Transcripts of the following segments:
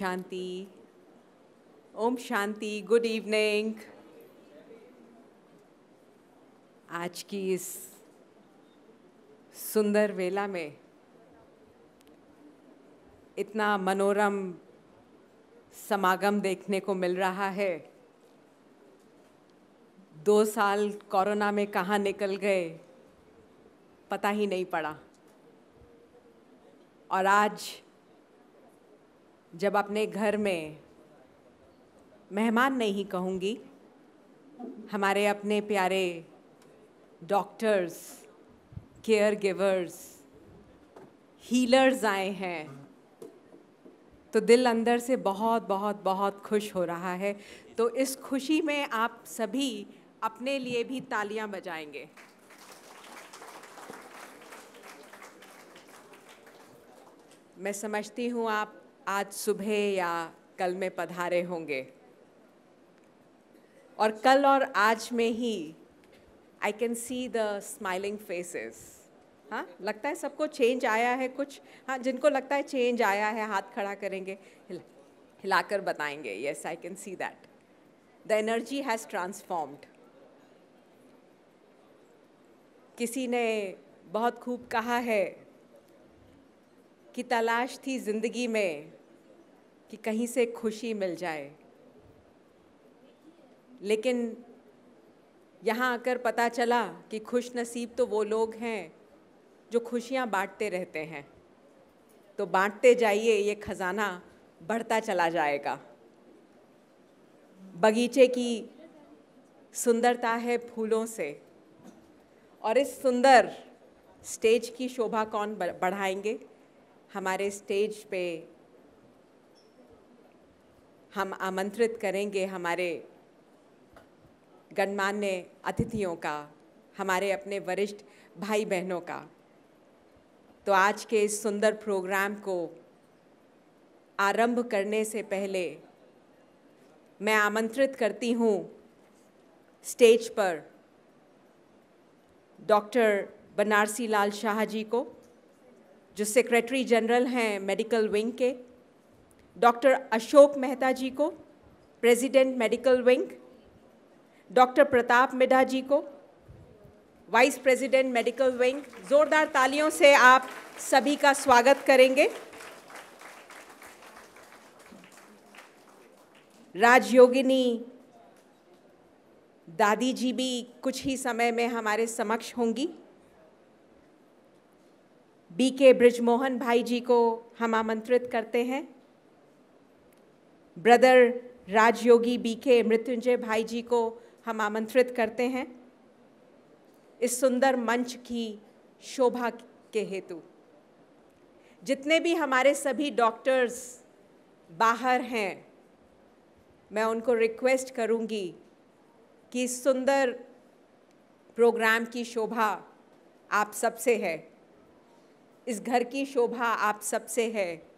शांति। ओम शांति, good evening. आज की इस सुंदर वेला में इतना मनोरम समागम देखने को मिल रहा है। दो साल कोरोना में कहाँ निकल गए, पता ही नहीं पड़ा। और आज जब अपने घर में मेहमान नहीं कहूँगी, हमारे अपने प्यारे डॉक्टर्स केयर गिवर्स हीलर्स आए हैं तो दिल अंदर से बहुत बहुत बहुत खुश हो रहा है। तो इस खुशी में आप सभी अपने लिए भी तालियाँ बजाएँगे। मैं समझती हूँ आप आज सुबह या कल में पधारे होंगे। और कल और आज में ही I can see the smiling faces हाँ लगता है सबको चेंज आया है कुछ? हाँ जिनको लगता है चेंज आया है हाथ खड़ा करेंगे हिल, हिलाकर बताएँगे। Yes I can see that the energy has transformed किसी ने बहुत खूब कहा है कि तलाश थी ज़िंदगी में। कि कहीं से खुशी मिल जाए। लेकिन यहाँ आकर पता चला कि खुश नसीब तो वो लोग हैं जो खुशियाँ बांटते रहते हैं। तो बांटते जाइए, ये खजाना बढ़ता चला जाएगा। बगीचे की सुंदरता है फूलों से। और इस सुंदर स्टेज की शोभा कौन बढ़ाएँगे? हमारे स्टेज पे हम आमंत्रित करेंगे हमारे गणमान्य अतिथियों का, हमारे अपने वरिष्ठ भाई बहनों का। तो आज के इस सुंदर प्रोग्राम को आरंभ करने से पहले मैं आमंत्रित करती हूँ स्टेज पर डॉक्टर बनारसी लाल शाह जी को, जो सेक्रेटरी जनरल हैं मेडिकल विंग के। डॉक्टर अशोक मेहता जी को, president medical wing, doctor Pratap Mida ji को, वाइस प्रेसिडेंट मेडिकल विंग। ज़ोरदार तालियों से आप सभी का स्वागत करेंगे। राजयोगिनी दादी जी भी कुछ ही समय में हमारे समक्ष होंगी। बी के ब्रिजमोहन भाई जी को हम आमंत्रित करते हैं। ब्रदर राजयोगी बी के मृत्युंजय भाई जी को हम आमंत्रित करते हैं इस सुंदर मंच की शोभा के हेतु। जितने भी हमारे सभी डॉक्टर्स बाहर हैं, मैं उनको रिक्वेस्ट करूँगी कि इस सुंदर प्रोग्राम की शोभा आप सबसे है। इस घर की शोभा आप सबसे है।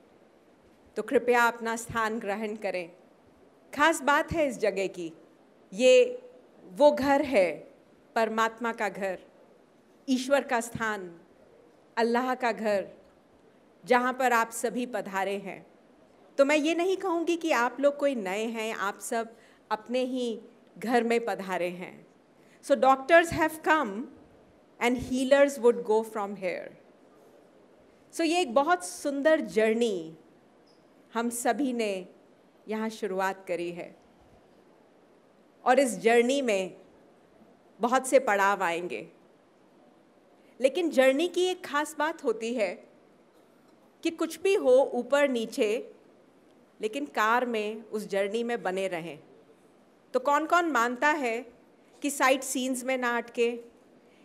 तो कृपया अपना स्थान ग्रहण करें। खास बात है इस जगह की। ये वो घर है, परमात्मा का घर, ईश्वर का स्थान, अल्लाह का घर, जहाँ पर आप सभी पधारे हैं। तो मैं ये नहीं कहूँगी कि आप लोग कोई नए हैं, आप सब अपने ही घर में पधारे हैं। So doctors have come and healers would go from here so ये एक बहुत सुंदर जर्नी हम सभी ने यहाँ शुरुआत करी है। और इस जर्नी में बहुत से पड़ाव आएँगे। लेकिन जर्नी की एक खास बात होती है कि कुछ भी हो ऊपर नीचे, लेकिन कार में, उस जर्नी में बने रहें। तो कौन कौन मानता है कि साइट सीन्स में ना अटके?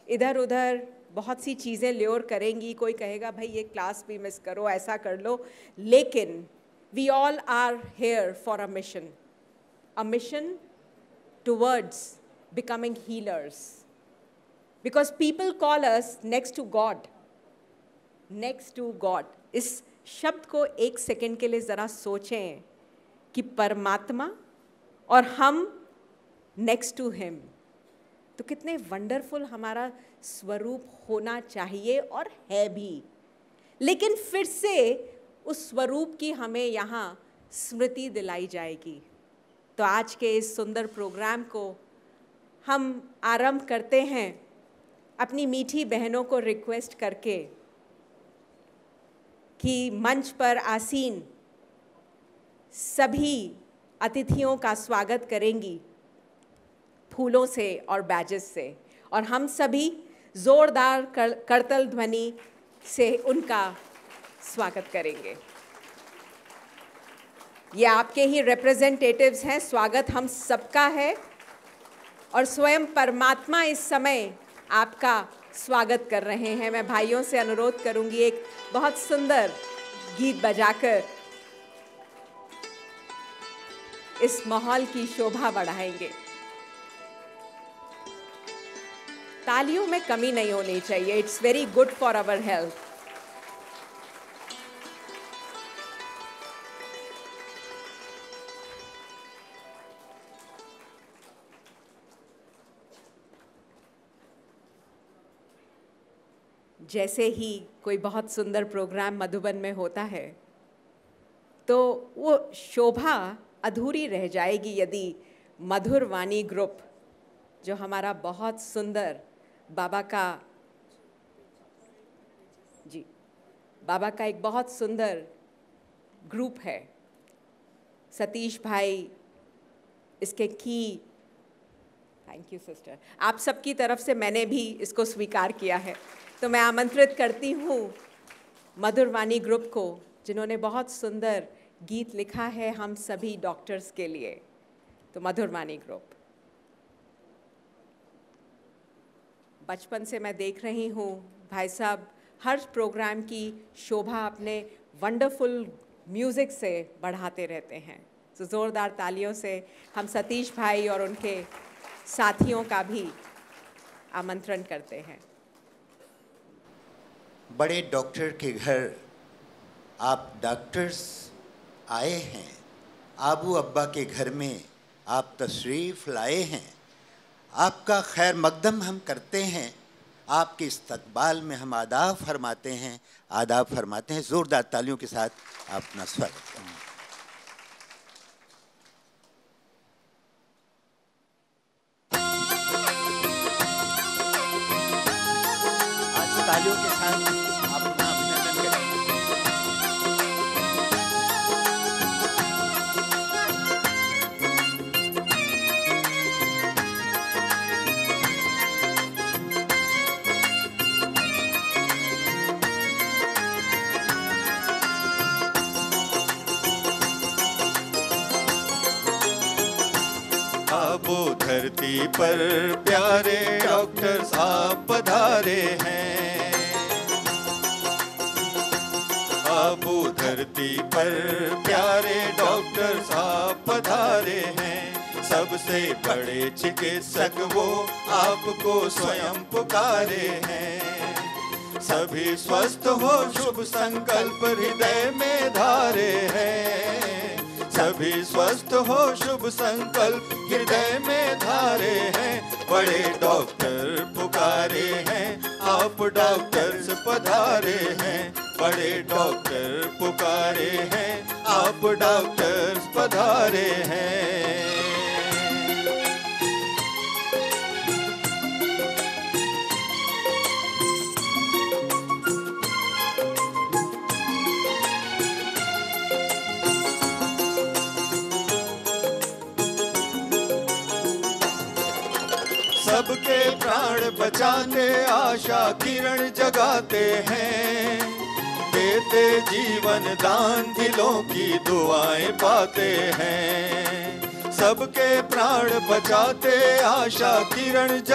इधर उधर बहुत सी चीज़ें ल्योर करेंगी, कोई कहेगा, भाई ये क्लास भी मिस करो, ऐसा कर लो। लेकिन we all are here for a mission a mission towards becoming healers because people call us next to God next to God इस शब्द को एक सेकेंड के लिए ज़रा सोचें कि परमात्मा और हम नेक्स्ट टू हिम तो कितने वंडरफुल हमारा स्वरूप होना चाहिए और है भी। लेकिन फिर से उस स्वरूप की हमें यहाँ स्मृति दिलाई जाएगी। तो आज के इस सुंदर प्रोग्राम को हम आरंभ करते हैं अपनी मीठी बहनों को रिक्वेस्ट करके कि मंच पर आसीन सभी अतिथियों का स्वागत करेंगी फूलों से और बैजेस से। और हम सभी जोरदार कर, करतल ध्वनि से उनका स्वागत करेंगे। ये आपके ही रिप्रेजेंटेटिव्स हैं, स्वागत हम सबका है और स्वयं परमात्मा इस समय आपका स्वागत कर रहे हैं। मैं भाइयों से अनुरोध करूँगी एक बहुत सुंदर गीत बजाकर इस माहौल की शोभा बढ़ाएँगे। तालियों में कमी नहीं होनी चाहिए। It's very good for our health जैसे ही कोई बहुत सुंदर प्रोग्राम मधुबन में होता है तो वो शोभा अधूरी रह जाएगी यदि मधुर वाणी ग्रुप जो हमारा बहुत सुंदर बाबा का, जी, बाबा का एक बहुत सुंदर ग्रुप है। सतीश भाई, इसके की थैंक यू सिस्टर आप सबकी तरफ़ से मैंने भी इसको स्वीकार किया है। तो मैं आमंत्रित करती हूँ मधुरवाणी ग्रुप को, जिन्होंने बहुत सुंदर गीत लिखा है हम सभी डॉक्टर्स के लिए। तो मधुरवाणी ग्रुप। बचपन से मैं देख रही हूँ, भाई साहब, हर प्रोग्राम की शोभा अपने वंडरफुल म्यूज़िक से बढ़ाते रहते हैं। तो ज़ोरदार तालियों से हम सतीश भाई और उनके साथियों का भी आमंत्रण करते हैं। बड़े डॉक्टर के घर आप डॉक्टर्स आए हैं। आबू अब्बा के घर में आप तशरीफ़ लाए हैं। आपका खैर मकदम हम करते हैं। आपके इस्तकबाल में हम आदाब फरमाते हैं। आदाब फरमाते हैं। ज़ोरदार तालियों के साथ अपना स्वागत। करें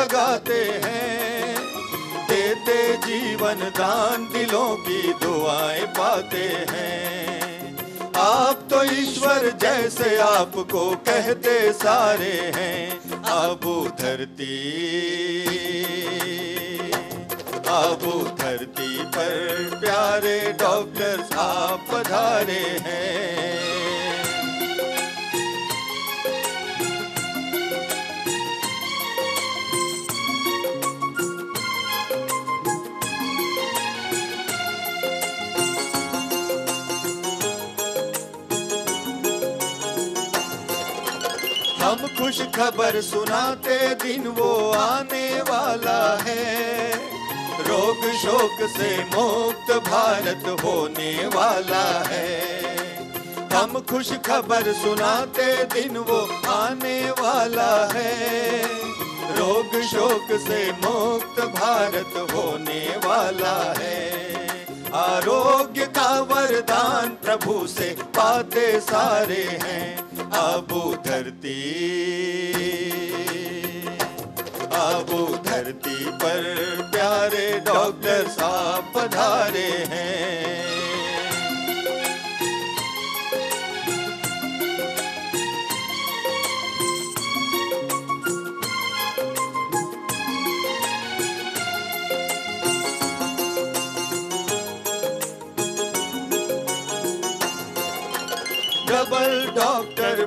जगाते हैं। देते जीवन दान, दिलों की दुआएँ पाते हैं। आप तो ईश्वर जैसे आपको कहते सारे हैं। आबू धरती आबू धरती पर प्यारे डॉक्टर आप पधारे हैं। खुश खबर सुनाते दिन वो आने वाला है। रोग शोक से मुक्त भारत होने वाला है। हम खुश खबर सुनाते दिन वो आने वाला है। रोग शोक से मुक्त भारत होने वाला है। आरोग्य का वरदान प्रभु से पाते सारे हैं। आबू धरती आबू धरती पर प्यारे डॉक्टर साहब पधारे हैं।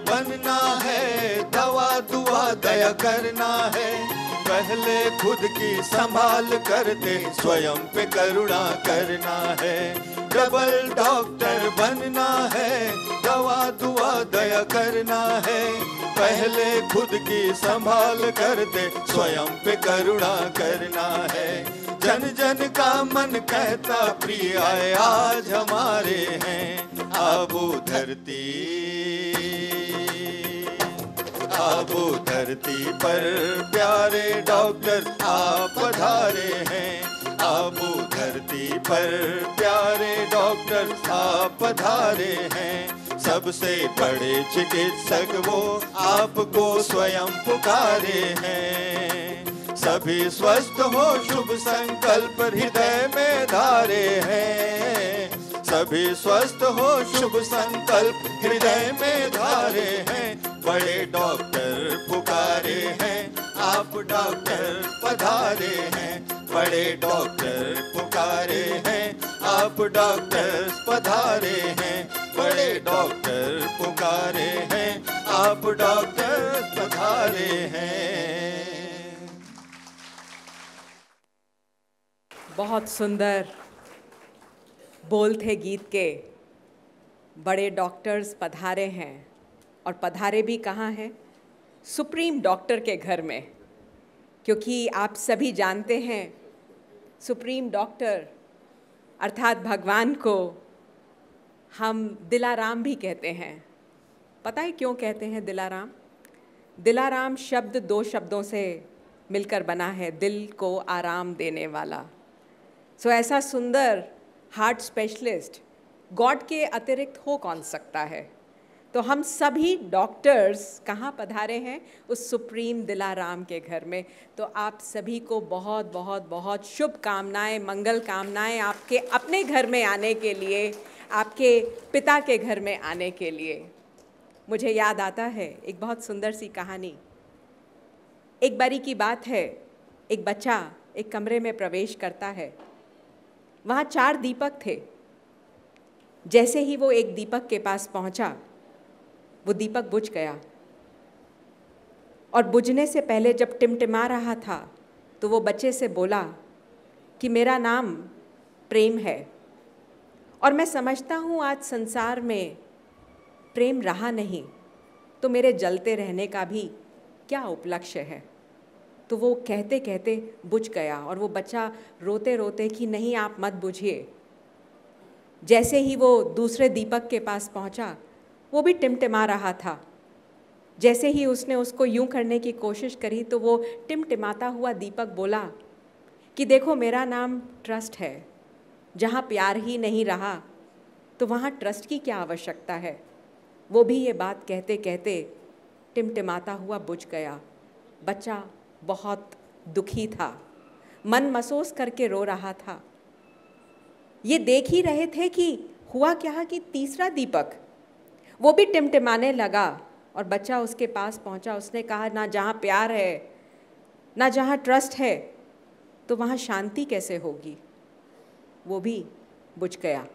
बनना है, दवा दुआ दया करना है। पहले खुद की संभाल करते, स्वयं पे करुणा करना है। डबल डॉक्टर बनना है, दवा दुआ दया करना है। पहले खुद की संभाल करते, स्वयं पे करुणा करना है। जन जन का मन कहता, प्रिय आज हमारे हैं। आबू धरती। आबू धरती पर। प्यारे डॉक्टर, आप पधारे हैं। आबू धरती पर। प्यारे डॉक्टर, आप पधारे हैं। सबसे बड़े चिकित्सक वो आपको स्वयं पुकारे हैं। सभी स्वस्थ हो, शुभ संकल्प हृदय में धारे हैं। सभी स्वस्थ हो, शुभ संकल्प हृदय में धारे हैं। बड़े डॉक्टर पुकारे हैं, आप डॉक्टर पधारे हैं। बड़े डॉक्टर पुकारे हैं, आप डॉक्टर पधारे हैं। बड़े डॉक्टर पुकारे हैं, आप डॉक्टर पधारे हैं। बहुत सुंदर। बोल थे गीत के बड़े डॉक्टर्स पधारे हैं और पधारे भी कहाँ हैं? सुप्रीम डॉक्टर के घर में क्योंकि आप सभी जानते हैं सुप्रीम डॉक्टर अर्थात भगवान को हम दिलाराम भी कहते हैं। पता है क्यों कहते हैं दिलाराम? दिलाराम शब्द दो शब्दों से मिलकर बना है दिल को आराम देने वाला। सो so, ऐसा सुंदर हार्ट स्पेशलिस्ट, गॉड के अतिरिक्त हो कौन सकता है? तो हम सभी डॉक्टर्स कहाँ पधारे हैं? उस सुप्रीम दिलाराम के घर में। तो आप सभी को बहुत बहुत बहुत शुभकामनाएँ, मंगल कामनाएँ आपके अपने घर में आने के लिए, आपके पिता के घर में आने के लिए। मुझे याद आता है एक बहुत सुंदर सी कहानी। एक बारी की बात है, एक बच्चा एक कमरे में प्रवेश करता है। वहाँ चार दीपक थे। जैसे ही वो एक दीपक के पास पहुँचा, वो दीपक बुझ गया। और बुझने से पहले जब टिमटिमा रहा था तो वो बच्चे से बोला कि, मेरा नाम प्रेम है। और मैं समझता हूँ आज संसार में प्रेम रहा नहीं तो मेरे जलते रहने का भी क्या उपलक्ष्य है? तो वो कहते कहते बुझ गया और वो बच्चा रोते रोते कि नहीं, आप मत बुझिए। जैसे ही वो दूसरे दीपक के पास पहुँचा, वो भी टिमटिमा रहा था। जैसे ही उसने उसको यूँ करने की कोशिश करी तो वो टिमटिमाता हुआ दीपक बोला कि देखो, मेरा नाम ट्रस्ट है। जहाँ प्यार ही नहीं रहा तो वहाँ ट्रस्ट की क्या आवश्यकता है? वो भी ये बात कहते कहते टिमटिमाता हुआ बुझ गया। बच्चा बहुत दुखी था। मन महसूस करके रो रहा था। ये देख ही रहे थे कि हुआ क्या कि तीसरा दीपक, वो भी टिमटिमाने लगा और बच्चा उसके पास पहुँचा। उसने कहा, ना जहाँ प्यार है, ना जहाँ ट्रस्ट है तो वहाँ शांति कैसे होगी? वो भी बुझ गया।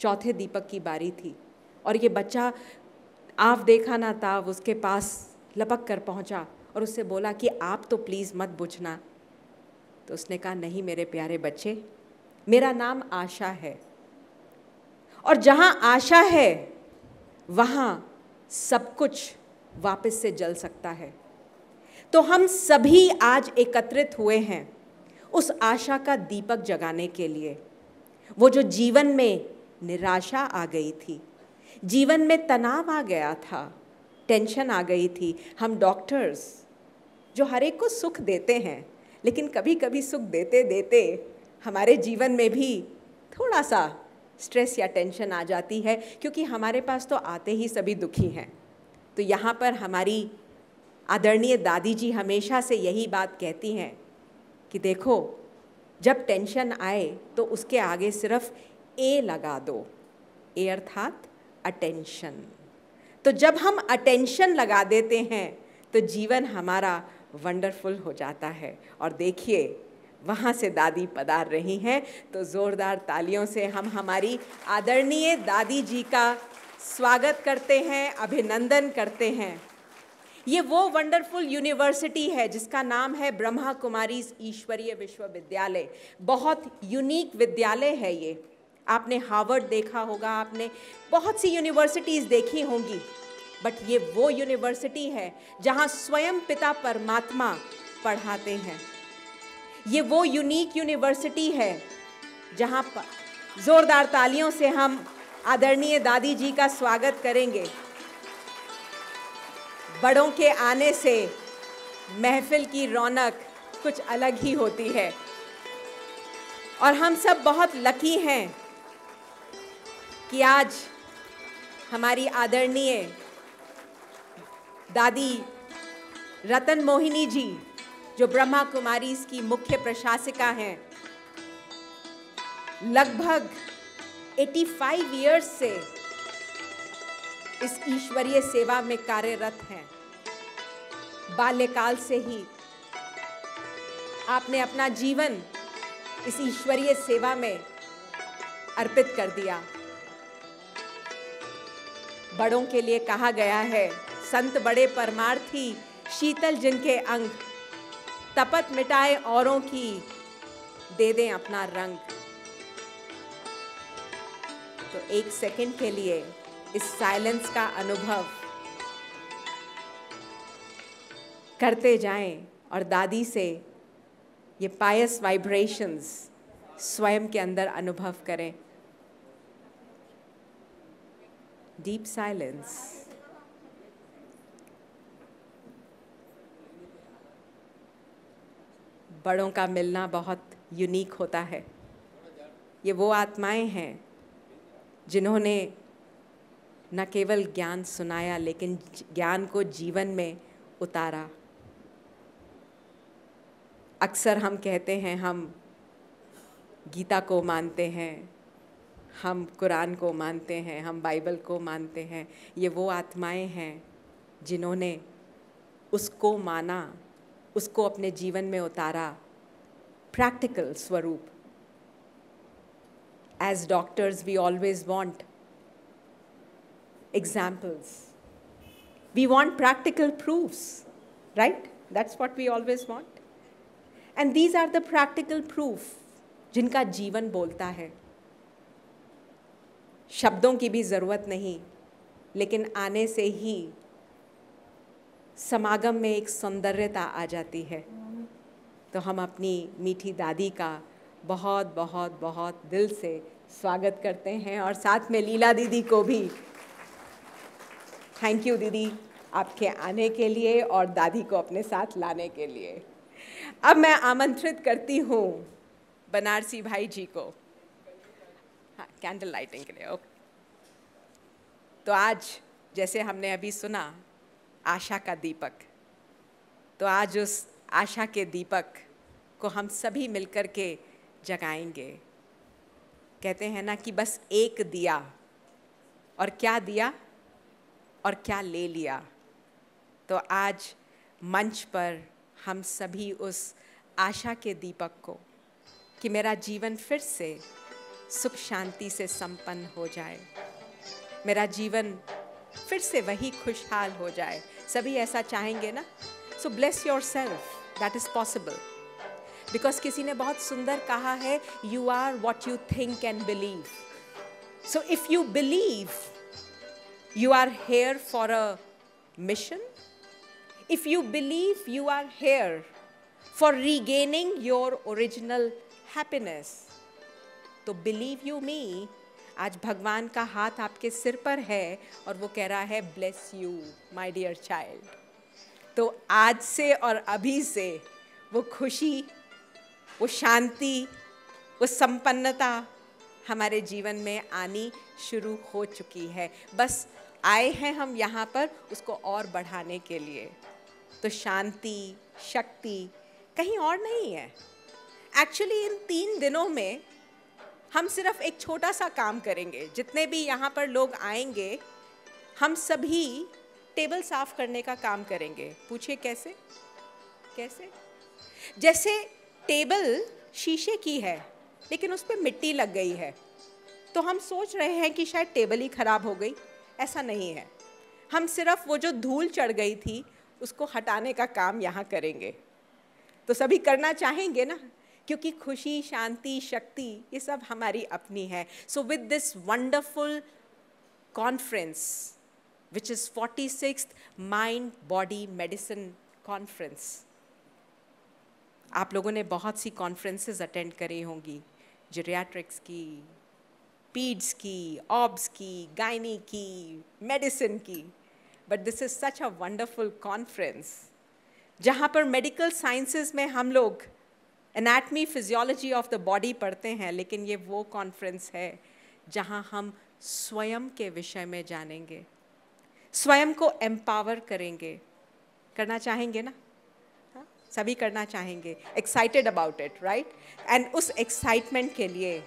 चौथे दीपक की बारी थी और ये बच्चा आव देखा ना ताव उसके पास लपक कर पहुँचा। और उससे बोला कि आप तो प्लीज़ मत बुझना तो उसने कहा, नहीं मेरे प्यारे बच्चे, मेरा नाम आशा है। और जहाँ आशा है, वहाँ सब कुछ वापस से जल सकता है। तो हम सभी आज एकत्रित हुए हैं उस आशा का दीपक जगाने के लिए। वो जो जीवन में निराशा आ गई थी, जीवन में तनाव आ गया था, टेंशन आ गई थी। हम डॉक्टर्स जो हर एक को सुख देते हैं, लेकिन कभी कभी सुख देते देते हमारे जीवन में भी थोड़ा सा स्ट्रेस या टेंशन आ जाती है, क्योंकि हमारे पास तो आते ही सभी दुखी हैं। तो यहाँ पर हमारी आदरणीय दादी जी हमेशा से यही बात कहती हैं कि देखो, जब टेंशन आए तो उसके आगे सिर्फ़ ए लगा दो। ए अर्थात अटेंशन तो जब हम अटेंशन लगा देते हैं तो जीवन हमारा वंडरफुल हो जाता है। और देखिए, वहाँ से दादी पधार रही हैं तो ज़ोरदार तालियों से हम हमारी आदरणीय दादी जी का स्वागत करते हैं, अभिनंदन करते हैं। ये वो वंडरफुल यूनिवर्सिटी है, जिसका नाम है ब्रह्मा कुमारी ईश्वरीय विश्वविद्यालय। बहुत यूनिक विद्यालय है ये। आपने हार्वर्ड देखा होगा, आपने बहुत सी यूनिवर्सिटीज़ देखी होंगी। बट ये वो यूनिवर्सिटी है जहाँ स्वयं पिता परमात्मा पढ़ाते हैं। ये वो यूनिक यूनिवर्सिटी है जहाँ पर ज़ोरदार तालियों से हम आदरणीय दादी जी का स्वागत करेंगे। बड़ों के आने से महफिल की रौनक कुछ अलग ही होती है। और हम सब बहुत लकी हैं कि आज हमारी आदरणीय दादी रतन मोहिनी जी, जो ब्रह्मा कुमारी की मुख्य प्रशासिका हैं, लगभग 85 इयर्स से इस ईश्वरीय सेवा में कार्यरत हैं। बाल्यकाल से ही आपने अपना जीवन इस ईश्वरीय सेवा में अर्पित कर दिया। बड़ों के लिए कहा गया है संत बड़े परमार्थी, शीतल जिनके अंग। तपत मिटाए औरों की, दे दें अपना रंग। तो एक सेकंड के लिए इस साइलेंस का अनुभव। करते जाएँ और दादी से ये पायस वाइब्रेशंस स्वयं के अंदर अनुभव करें। डीप साइलेंस बड़ों का मिलना बहुत यूनिक होता है। ये वो आत्माएँ हैं जिन्होंने न केवल ज्ञान सुनाया, लेकिन ज्ञान को जीवन में उतारा। अक्सर हम कहते हैं, हम गीता को मानते हैं, हम कुरान को मानते हैं, हम बाइबल को मानते हैं। ये वो आत्माएँ हैं जिन्होंने उसको माना। उसको अपने जीवन में उतारा। प्रैक्टिकल स्वरूप। As doctors we always want examples we want practical proofs right that's what we always want and these are the practical proof जिनका जीवन बोलता है। शब्दों की भी ज़रूरत नहीं, लेकिन आने से ही समागम में एक सौंदर्यता आ जाती है। तो हम अपनी मीठी दादी का बहुत बहुत बहुत दिल से स्वागत करते हैं और साथ में लीला दीदी को भी। थैंक यू दीदी, आपके आने के लिए और दादी को अपने साथ लाने के लिए। अब मैं आमंत्रित करती हूँ बनारसी भाई जी को। हाँ कैंडल लाइटिंग के लिए ओके तो आज, जैसे हमने अभी सुना आशा का दीपक। तो आज उस आशा के दीपक को हम सभी मिलकर के जगाएँगे। कहते हैं ना कि बस एक दिया। और क्या दिया? और क्या ले लिया? तो आज मंच पर हम सभी उस आशा के दीपक को कि मेरा जीवन फिर से सुख शांति से संपन्न हो जाए। मेरा जीवन फिर से वही खुशहाल हो जाए। सभी ऐसा चाहेंगे ना? So bless yourself that is possible because किसी ने बहुत सुंदर कहा है you are what you think and believe so if you believe you are here for a mission if you believe you are here for regaining your original happiness तो believe you me आज भगवान का हाथ आपके सिर पर है और वो कह रहा है bless you my dear child तो आज से और अभी से वो खुशी, वो शांति, वो संपन्नता हमारे जीवन में आनी शुरू हो चुकी है। बस आए हैं हम यहाँ पर उसको और बढ़ाने के लिए। तो शांति, शक्ति कहीं और नहीं है। एक्चुअली इन तीन दिनों में हम सिर्फ़ एक छोटा सा काम करेंगे। जितने भी यहाँ पर लोग आएँगे, हम सभी टेबल साफ़ करने का काम करेंगे। पूछिए कैसे? कैसे? जैसे टेबल शीशे की है, लेकिन उस पर मिट्टी लग गई है तो हम सोच रहे हैं कि शायद टेबल ही ख़राब हो गई। ऐसा नहीं है। हम सिर्फ़ वो जो धूल चढ़ गई थी, उसको हटाने का काम यहाँ करेंगे। तो सभी करना चाहेंगे ना? क्योंकि खुशी, शांति, शक्ति, ये सब हमारी अपनी है। So with this wonderful conference which is forty six mind body medicine conference आप लोगों ने बहुत सी कॉन्फ्रेंसेस अटेंड करी होंगी। जेरियाट्रिक्स की पीड्स की ऑब्स की गायनी की मेडिसिन की। But this is such a wonderful conference जहाँ पर मेडिकल साइंसेस में हम लोग anatomy physiology of the body पढ़ते हैं, लेकिन ये वो कॉन्फ्रेंस है, जहाँ हम स्वयं के विषय में जानेंगे। स्वयं को एम्पावर करेंगे। करना चाहेंगे ना? हाँ? सभी करना चाहेंगे। Excited about it right and उस एक्साइटमेंट के लिए,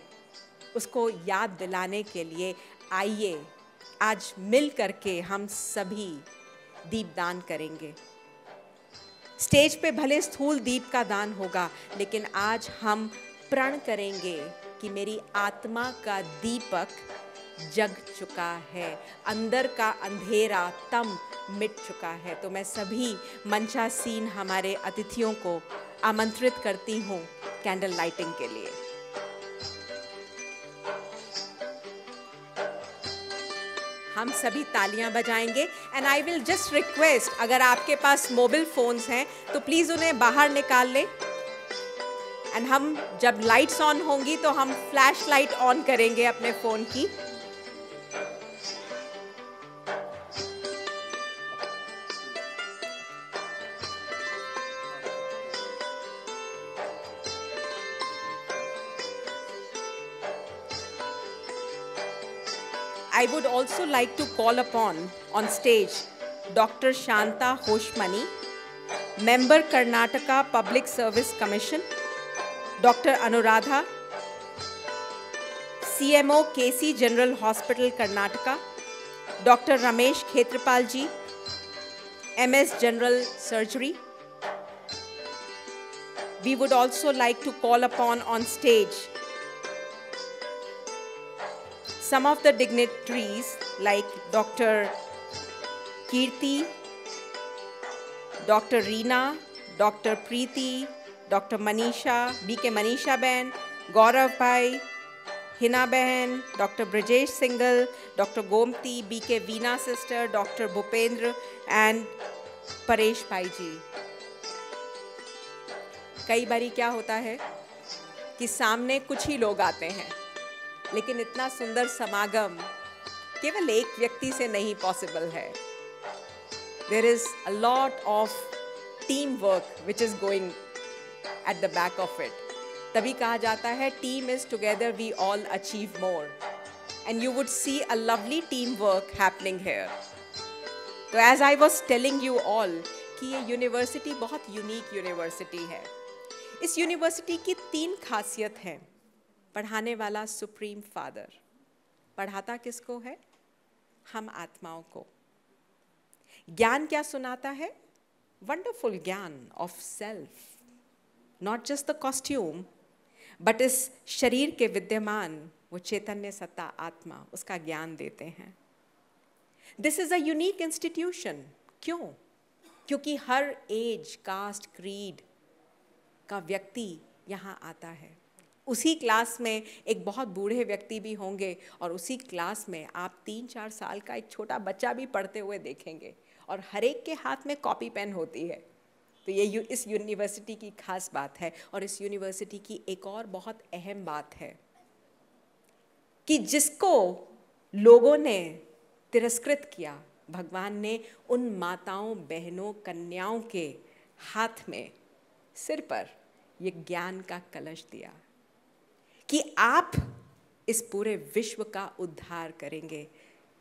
उसको याद दिलाने के लिए आइए, आज मिल करके हम सभी दीपदान करेंगे। स्टेज पे भले स्थूल दीप का दान होगा, लेकिन आज हम प्रण करेंगे कि मेरी आत्मा का दीपक जग चुका है, अंदर का अंधेरा तम मिट चुका है। तो मैं सभी मंचासीन हमारे अतिथियों को आमंत्रित करती हूँ कैंडल लाइटिंग के लिए। हम सभी तालियाँ बजाएँगे। And I will just request अगर आपके पास मोबाइल फ़ोन्स हैं तो प्लीज़ उन्हें बाहर निकाल लें। एंड हम जब लाइट्स ऑन होंगी तो हम फ्लैश लाइट ऑन करेंगे अपने फ़ोन की। I would also like to call upon on stage Dr. Shanta Hoshmani, Member Karnataka Public Service Commission, Dr. Anuradha, CMO KC General Hospital Karnataka, Dr. Ramesh Khetrapalji, MS General Surgery. We would also like to call upon on stage some of the dignitaries like Dr. Kirti, Dr. Reena, Dr. Preeti, Dr. Manisha, BK Manisha Ben, Gaurav Bhai, Hina Ben, Dr. Brajesh Singhal, Dr. Gomti, BK Veena sister, Dr. Bhupendra and Paresh Bhai ji. कई बारी क्या होता है कि सामने कुछ ही लोग आते हैं लेकिन इतना सुंदर समागम केवल एक व्यक्ति से नहीं पॉसिबल है। There is a lot of team work which is going at the back of it तभी कहा जाता है team is together we all achieve more and you would see a lovely team work happening here तो as I was telling you all कि ये university बहुत unique university है। इस यूनिवर्सिटी की तीन खासियत हैं। पढ़ाने वाला सुप्रीम फादर। पढ़ाता किसको है? हम आत्माओं को। ज्ञान क्या सुनाता है? वंडरफुल ज्ञान of self not just the costume but इस शरीर के विद्यमान, वो चैतन्य सत्ता, आत्मा, उसका ज्ञान देते हैं। This is a unique institution क्यों? क्योंकि हर एज कास्ट क्रीड का व्यक्ति यहाँ आता है। उसी क्लास में एक बहुत बूढ़े व्यक्ति भी होंगे और उसी क्लास में आप तीन चार साल का एक छोटा बच्चा भी पढ़ते हुए देखेंगे और हर एक के हाथ में कॉपी पेन होती है। तो ये यू, इस यूनिवर्सिटी की खास बात है और इस यूनिवर्सिटी की एक और बहुत अहम बात है कि जिसको लोगों ने तिरस्कृत किया भगवान ने उन माताओं बहनों कन्याओं के हाथ में सिर पर ये ज्ञान का कलश दिया। कि आप इस पूरे विश्व का उद्धार करेंगे।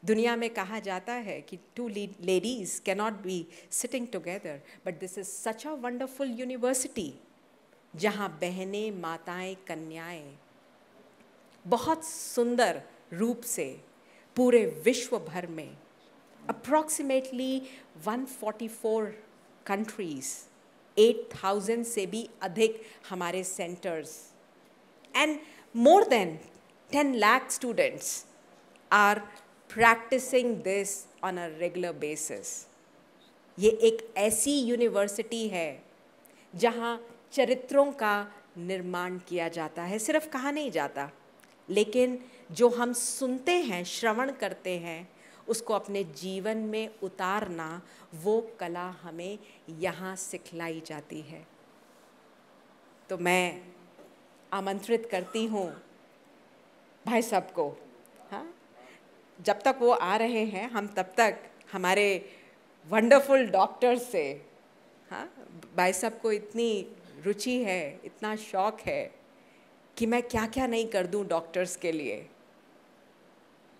दुनिया में कहा जाता है कि two ladies cannot be sitting together but this is such a wonderful university जहाँ बहनें, माताएँ, कन्याएँ बहुत सुंदर रूप से पूरे विश्व भर में अप्रॉक्सीमेटली 144 कंट्रीज़ 8000 से भी अधिक हमारे centres and more than 10 lakh students are practicing this on a regular basis. ये एक ऐसी यूनिवर्सिटी है जहाँ चरित्रों का निर्माण किया जाता है सिर्फ़ कहा नहीं जाता, लेकिन जो हम सुनते हैं, श्रवण करते हैं, उसको अपने जीवन में उतारना, वो कला हमें यहाँ सिखलाई जाती है तो मैं आमंत्रित करती हूँ भाई साहब को हाँ? जब तक वो आ रहे हैं, हम तब तक हमारे वंडरफुल डॉक्टर्स से हाँ? भाई साहब को इतनी रुचि है, इतना शौक है कि मैं क्या क्या नहीं कर दूँ डॉक्टर्स के लिए।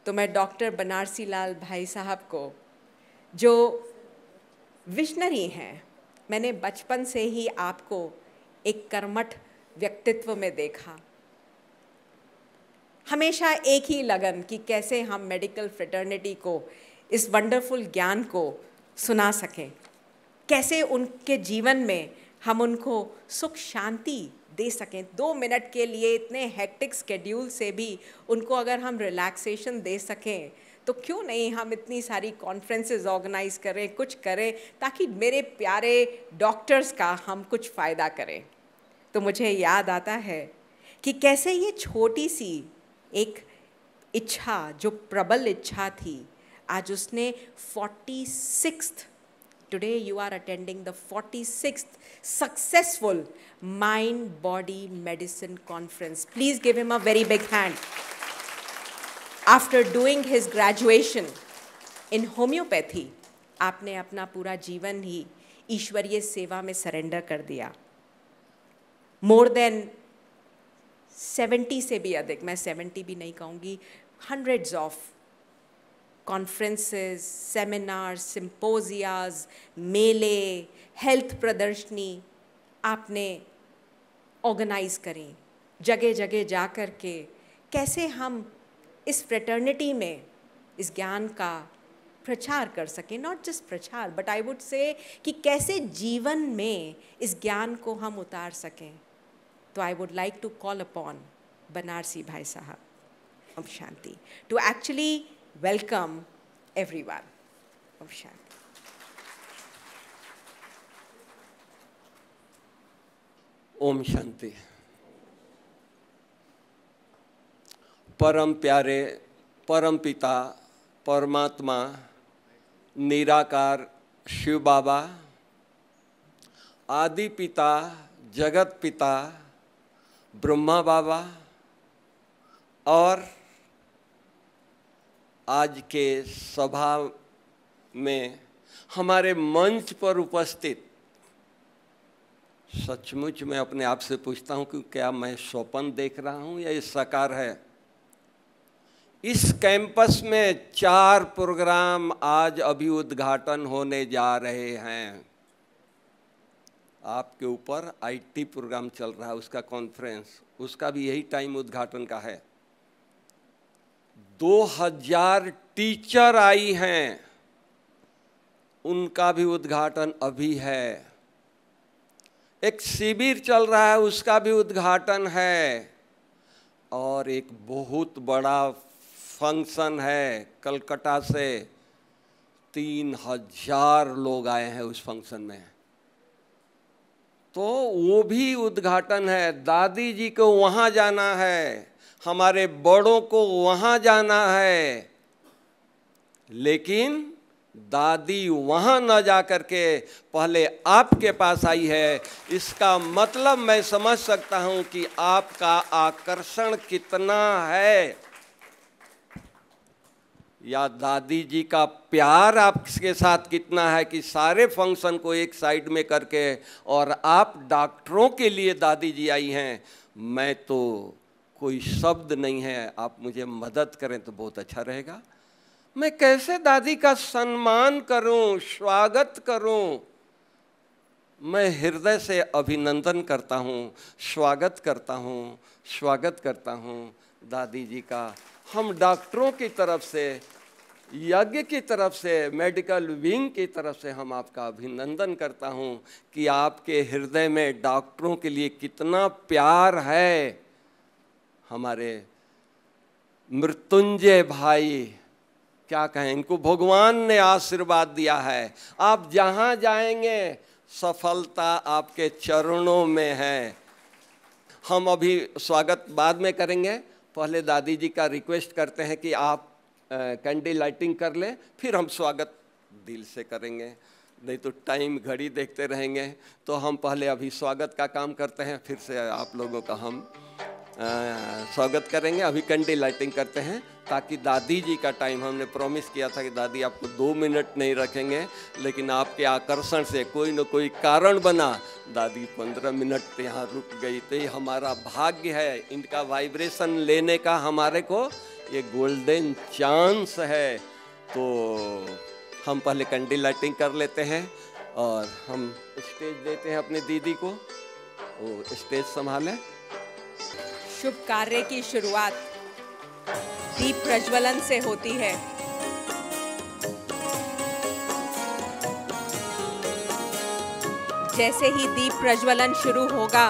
तो मैं डॉक्टर बनारसी लाल भाई साहब को, जो विशनरी हैं, मैंने बचपन से ही आपको एक कर्मठ व्यक्तित्व में देखा। हमेशा एक ही लगन कि कैसे हम मेडिकल फ्रेटर्निटी को, इस वंडरफुल ज्ञान को सुना सकें। कैसे उनके जीवन में हम उनको सुख शांति दे सकें। दो मिनट के लिए इतने हेक्टिक स्केड्यूल से भी उनको अगर हम रिलैक्सेशन दे सकें तो क्यों नहीं हम इतनी सारी कॉन्फ्रेंसेस ऑर्गेनाइज करें, कुछ करें, ताकि मेरे प्यारे डॉक्टर्स का हम कुछ फ़ायदा करें। तो मुझे याद आता है कि कैसे ये छोटी सी एक इच्छा, जो प्रबल इच्छा थी, आज उसने forty six today you are attending the forty six successful mind body medicine conference please give him a very big hand after doing his graduation in homeopathy आपने अपना पूरा जीवन ही ईश्वरीय सेवा में सरेंडर कर दिया। मोर देन सेवेंटी से भी अधिक, मैं सेवेंटी भी नहीं कहूँगी hundreds of conferences seminar symposia मेले हेल्थ प्रदर्शनी आपने ऑर्गेनाइज करें, जगह जगह जा कर के कैसे हम इस फ्रेटर्निटी में इस ज्ञान का प्रचार कर सकें? नॉट जस्ट प्रचार बट आई वुड से कि कैसे जीवन में इस ज्ञान को हम उतार सकें? तो I would like to call upon Banarasi भाई साहब ओम शांति to actually welcome every one ओम शांति ओम शांति परम प्यारे, परम पिता, परमात्मा, निराकार शिव बाबा, आदि पिता, जगत पिता ब्रह्मा बाबा और आज के सभा में हमारे मंच पर उपस्थित सचमुच मैं अपने आप से पूछता हूँ कि क्या मैं स्वपन देख रहा हूँ या ये साकार है? इस कैंपस में चार प्रोग्राम आज अभी उद्घाटन होने जा रहे हैं। आपके ऊपर आईटी प्रोग्राम चल रहा है, उसका कॉन्फ्रेंस उसका भी यही टाइम उद्घाटन का है। दो हज़ार टीचर आई हैं, उनका भी उद्घाटन अभी है। एक शिविर चल रहा है, उसका भी उद्घाटन है। और एक बहुत बड़ा फ़ंक्शन है, कलकत्ता से तीन हज़ार लोग आए हैं उस फ़ंक्शन में। तो वो भी उद्घाटन है। दादी जी को वहाँ जाना है। हमारे बड़ों को वहाँ जाना है। लेकिन दादी वहाँ न जा कर के पहले आपके पास आई है। इसका मतलब मैं समझ सकता हूँ कि आपका आकर्षण कितना है। या दादी जी का प्यार आपके साथ कितना है कि सारे फ़ंक्शन को एक साइड में करके और आप डॉक्टरों के लिए दादी जी आई हैं? मैं तो कोई शब्द नहीं है, आप मुझे मदद करें तो बहुत अच्छा रहेगा। मैं कैसे दादी का सम्मान करूँ, स्वागत करूँ? मैं हृदय से अभिनंदन करता हूँ, स्वागत करता हूँ, स्वागत करता हूँ दादी जी का। हम डॉक्टरों की तरफ़ से यज्ञ की तरफ़ से मेडिकल विंग की तरफ़ से हम आपका अभिनंदन करता हूँ कि आपके हृदय में डॉक्टरों के लिए कितना प्यार है। हमारे मृत्युंजय भाई, क्या कहें, इनको भगवान ने आशीर्वाद दिया है। आप जहाँ जाएँगे, सफलता आपके चरणों में है। हम अभी स्वागत बाद में करेंगे। पहले दादी जी का रिक्वेस्ट करते हैं कि आप कैंडी लाइटिंग कर लें, फिर हम स्वागत दिल से करेंगे। नहीं तो टाइम घड़ी देखते रहेंगे। तो हम पहले अभी स्वागत का काम करते हैं, फिर से आप लोगों का हम स्वागत करेंगे। अभी कैंडी लाइटिंग करते हैं, ताकि दादी जी का टाइम, हमने प्रॉमिस किया था कि दादी आपको दो मिनट नहीं रखेंगे, लेकिन आपके आकर्षण से कोई न कोई कारण बना, दादी पंद्रह मिनट यहाँ रुक गई। तो ये हमारा भाग्य है, इनका वाइब्रेशन लेने का, हमारे को ये गोल्डन चांस है तो हम पहले कैंडल लाइटिंग कर लेते हैं और हम स्टेज देते हैं अपनी दीदी को वो स्टेज संभालें। शुभ कार्य की शुरुआत दीप प्रज्वलन से होती है। जैसे ही दीप प्रज्वलन शुरू होगा,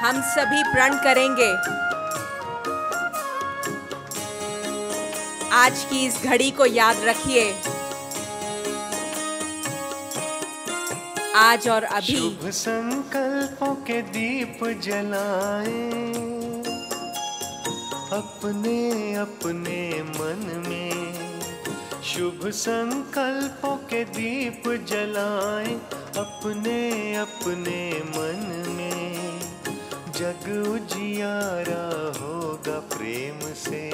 हम सभी प्रण करेंगे। आज की इस घड़ी को याद रखिए। आज और अभी। शुभ संकल्पों के दीप जलाए। अपने अपने मन में शुभ संकल्पों के दीप जलाएँ। अपने अपने मन में जग उजियारा होगा प्रेम से।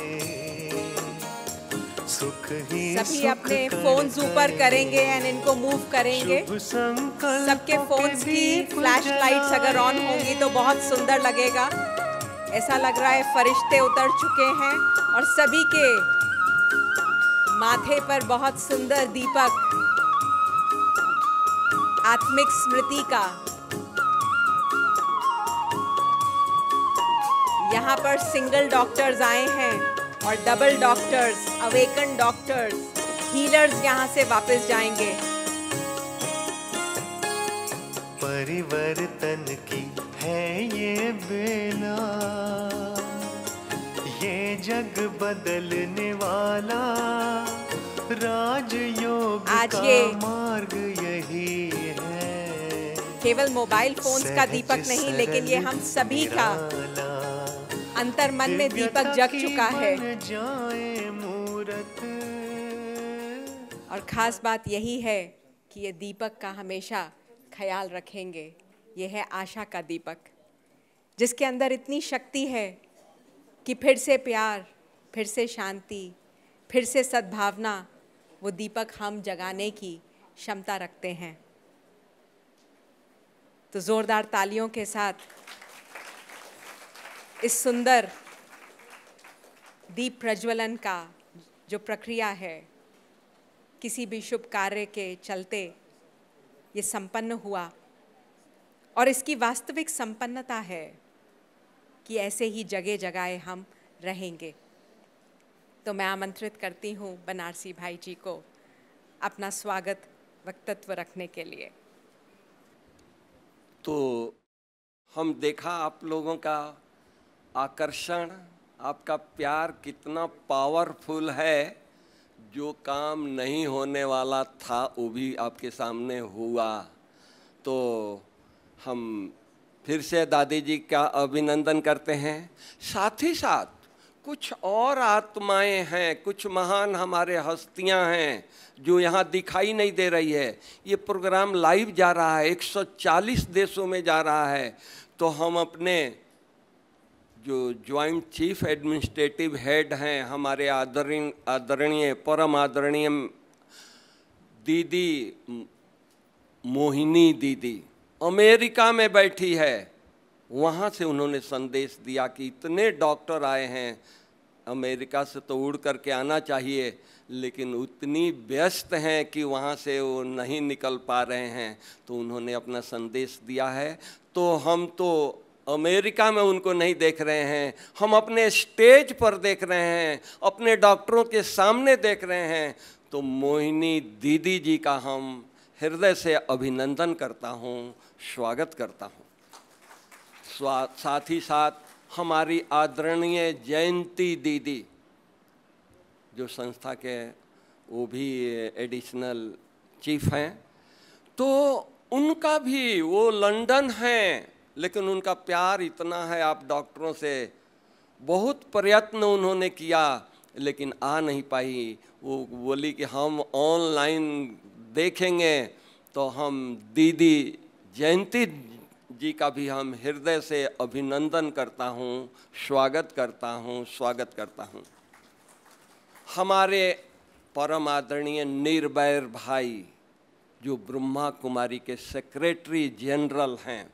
सभी अपने फोन्स ऊपर करेंगे एंड इनको मूव करेंगे। सबके फोन्स की फ्लैश लाइट्स अगर ऑन होंगी तो बहुत सुंदर लगेगा। ऐसा लग रहा है फरिश्ते उतर चुके हैं और सभी के माथे पर बहुत सुंदर दीपक। आत्मिक स्मृति का। यहाँ पर सिंगल डॉक्टर्स आए हैं। और double doctors awaken doctors healers यहाँ से वापस जाएँगे। परिवर्तन की है ये बेला ये जग बदलने वाला राजयोग आज का ये मार्ग यही है। केवल मोबाइल फोन्स का दीपक नहीं लेकिन ये हम सभी का अंतर मन में दीपक जग चुका है। और ख़ास बात यही है कि ये दीपक का हमेशा ख्याल रखेंगे। ये है आशा का दीपक जिसके अंदर इतनी शक्ति है कि फिर से प्यार फिर से शांति फिर से सद्भावना वो दीपक हम जगाने की क्षमता रखते हैं। तो ज़ोरदार तालियों के साथ इस सुंदर, दीप प्रज्वलन का जो प्रक्रिया है, किसी भी शुभ कार्य के चलते ये संपन्न हुआ। और इसकी वास्तविक संपन्नता है कि ऐसे ही जगह जगह हम रहेंगे। तो मैं आमंत्रित करती हूँ बनारसी भाई जी को अपना स्वागत वक्तत्व रखने के लिए। तो हम देखा आप लोगों का आकर्षण, आपका प्यार कितना पावरफुल है, जो काम नहीं होने वाला था, वो भी आपके सामने हुआ। तो हम फिर से दादी जी का अभिनंदन करते हैं। साथ ही साथ कुछ और आत्माएँ हैं, कुछ महान हमारे हस्तियाँ हैं, जो यहाँ दिखाई नहीं दे रही है। ये प्रोग्राम लाइव जा रहा है 140 देशों में जा रहा है। तो हम अपने जो ज्वाइंट चीफ एडमिनिस्ट्रेटिव हेड हैं, हमारे आदरणीय आदरणीय, परम आदरणीय दीदी, मोहिनी दीदी, अमेरिका में बैठी है। वहाँ से उन्होंने संदेश दिया कि इतने डॉक्टर आए हैं, अमेरिका से तो उड़ करके आना चाहिए, लेकिन उतनी व्यस्त हैं कि वहाँ से वो नहीं निकल पा रहे हैं। तो उन्होंने अपना संदेश दिया है। तो हम तो अमेरिका में उनको नहीं देख रहे हैं। हम अपने स्टेज पर देख रहे हैं, अपने डॉक्टरों के सामने देख रहे हैं। तो मोहिनी दीदी जी का हम हृदय से अभिनंदन करता हूँ, स्वागत करता हूँ। साथ ही साथ हमारी आदरणीय जयंती दीदी, जो संस्था के वो भी एडिशनल चीफ हैं। तो उनका भी वो लंदन हैं। लेकिन उनका प्यार इतना है आप डॉक्टरों से, बहुत प्रयत्न उन्होंने किया, लेकिन आ नहीं पाई। वो बोली कि हम ऑनलाइन देखेंगे तो हम दीदी जयंती जी का भी हम हृदय से अभिनंदन करता हूँ, स्वागत करता हूँ, स्वागत करता हूँ। हमारे परम आदरणीय निर्भैर भाई, जो ब्रह्मा कुमारी के सेक्रेटरी जनरल हैं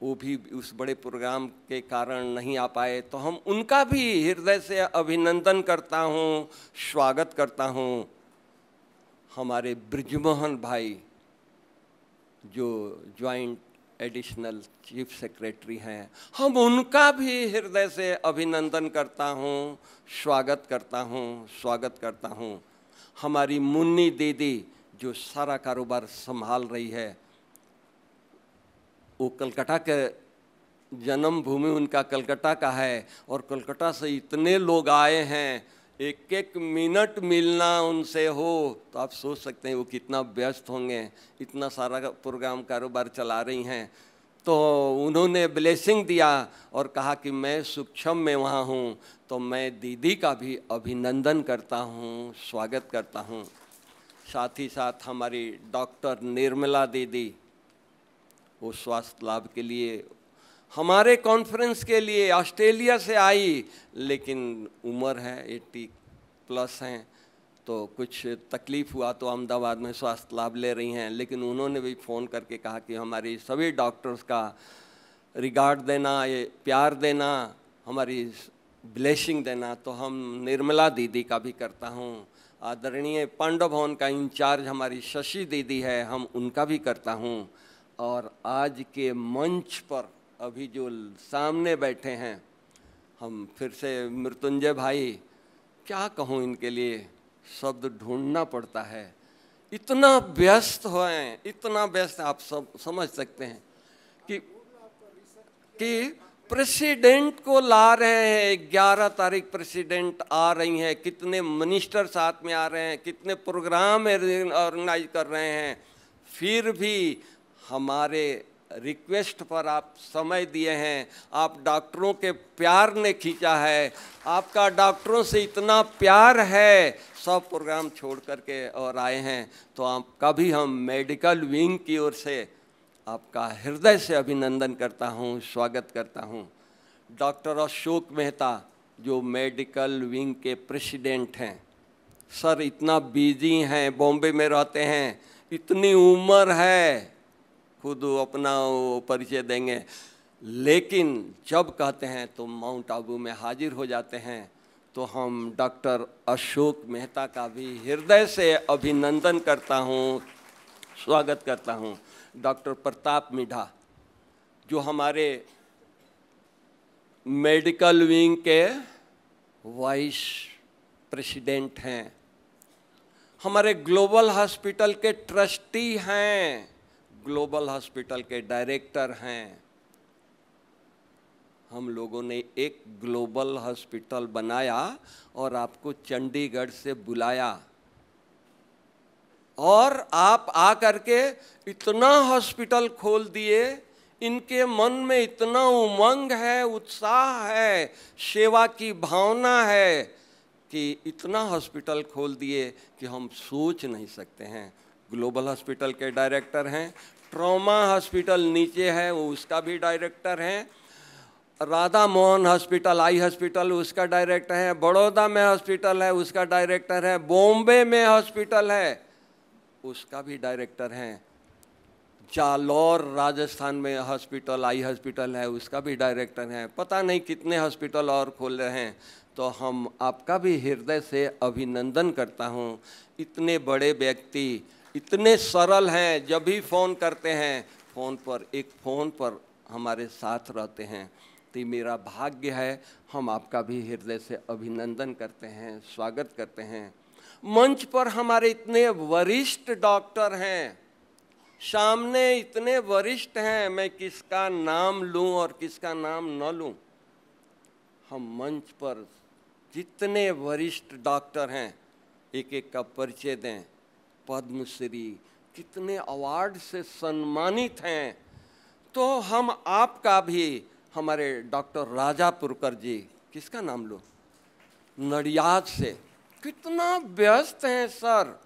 वो भी उस बड़े प्रोग्राम के कारण नहीं आ पाए तो हम उनका भी हृदय से अभिनंदन करता हूँ, स्वागत करता हूँ। हमारे ब्रजमोहन भाई, जो ज्वाइंट एडिशनल चीफ सेक्रेटरी हैं, हम उनका भी हृदय से अभिनंदन करता हूँ, स्वागत करता हूँ, स्वागत करता हूँ। हमारी मुन्नी दीदी, जो सारा कारोबार संभाल रही है वो कलकत्ता के जन्मभूमि उनका कलकत्ता का है और कलकत्ता से इतने लोग आए हैं एक एक मिनट मिलना उनसे हो तो आप सोच सकते हैं वो कितना व्यस्त होंगे, इतना सारा प्रोग्राम कारोबार चला रही हैं। तो उन्होंने ब्लेसिंग दिया और कहा कि मैं सूक्ष्म में वहाँ हूँ तो मैं दीदी का भी अभिनंदन करता हूँ, स्वागत करता हूँ। साथ ही साथ हमारी डॉक्टर निर्मला दीदी वो स्वास्थ्य लाभ के लिए, हमारे कॉन्फ्रेंस के लिए, ऑस्ट्रेलिया से आई, लेकिन उम्र है एट्टी प्लस हैं तो कुछ तकलीफ़ हुआ तो अहमदाबाद में स्वास्थ्य लाभ ले रही हैं, लेकिन उन्होंने भी फ़ोन करके कहा कि हमारी सभी डॉक्टर्स का रिगार्ड देना, ये प्यार देना, हमारी ब्लेसिंग देना तो हम निर्मला दीदी का भी करता हूँ। आदरणीय पांडव भवन का इंचार्ज हमारी शशि दीदी है, हम उनका भी करता हूँ। और आज के मंच पर अभी जो सामने बैठे हैं, हम फिर से मृत्युंजय भाई, क्या कहूँ इनके लिए? शब्द ढूंढना पड़ता है। इतना व्यस्त हुए इतना व्यस्त आप सब समझ सकते हैं कि कि प्रेसिडेंट को ला रहे हैं, ग्यारह तारीख प्रेसिडेंट आ रही हैं, कितने मिनिस्टर साथ में आ रहे हैं, कितने प्रोग्राम ऑर्गेनाइज कर रहे हैं, फिर भी हमारे रिक्वेस्ट पर आप समय दिए हैं, आप डॉक्टरों के प्यार ने खींचा है, आपका डॉक्टरों से इतना प्यार है, सब प्रोग्राम छोड़ करके और आए हैं तो आपका भी हम मेडिकल विंग की ओर से आपका हृदय से अभिनंदन करता हूँ, स्वागत करता हूँ। डॉक्टर अशोक मेहता, जो मेडिकल विंग के प्रेसिडेंट हैं, सर इतना बिज़ी हैं, बॉम्बे में रहते हैं, इतनी उम्र है खुद अपना परिचय देंगे। लेकिन जब कहते हैं तो माउंट आबू में हाजिर हो जाते हैं तो हम डॉक्टर अशोक मेहता का भी हृदय से अभिनंदन करता हूँ, स्वागत करता हूँ। डॉक्टर प्रताप मिढ़ा, जो हमारे मेडिकल विंग के वाइस प्रेसिडेंट हैं। हमारे ग्लोबल हॉस्पिटल के ट्रस्टी हैं। ग्लोबल हॉस्पिटल के डायरेक्टर हैं। हम लोगों ने एक ग्लोबल हॉस्पिटल बनाया और आपको चंडीगढ़ से बुलाया। और आप आ करके इतना हॉस्पिटल खोल दिए, इनके मन में इतना उमंग है, उत्साह है, सेवा की भावना है कि इतना हॉस्पिटल खोल दिए कि हम सोच नहीं सकते हैं। ग्लोबल हॉस्पिटल के डायरेक्टर हैं ट्रॉमा हॉस्पिटल नीचे है, वो उसका भी डायरेक्टर हैं। Radha Mohan hospital, eye hospital, उसका डायरेक्टर है। बड़ौदा में हॉस्पिटल है, उसका डायरेक्टर है। बॉम्बे में हॉस्पिटल है, उसका भी डायरेक्टर हैं। जालौर राजस्थान में हॉस्पिटल, आई हॉस्पिटल है, उसका भी डायरेक्टर हैं। पता नहीं कितने हॉस्पिटल और खोल रहे हैं तो हम आपका भी हृदय से अभिनंदन करता हूँ। इतने बड़े व्यक्ति इतने सरल हैं, जब भी फ़ोन करते हैं, फ़ोन पर, एक फ़ोन पर हमारे साथ रहते हैं। तो मेरा भाग्य है, हम आपका भी हृदय से अभिनंदन करते हैं, स्वागत करते हैं। मंच पर हमारे इतने वरिष्ठ डॉक्टर हैं। सामने इतने वरिष्ठ हैं, मैं किसका नाम लूँ और किसका नाम न लूँ? हम मंच पर जितने वरिष्ठ डॉक्टर हैं एक एक का परिचय दें। पद्मश्री कितने अवार्ड से सम्मानित हैं। तो हम आपका भी, हमारे डॉक्टर राजा पुरकर जी, किसका नाम लो? नडियाद से। कितना व्यस्त हैं सर।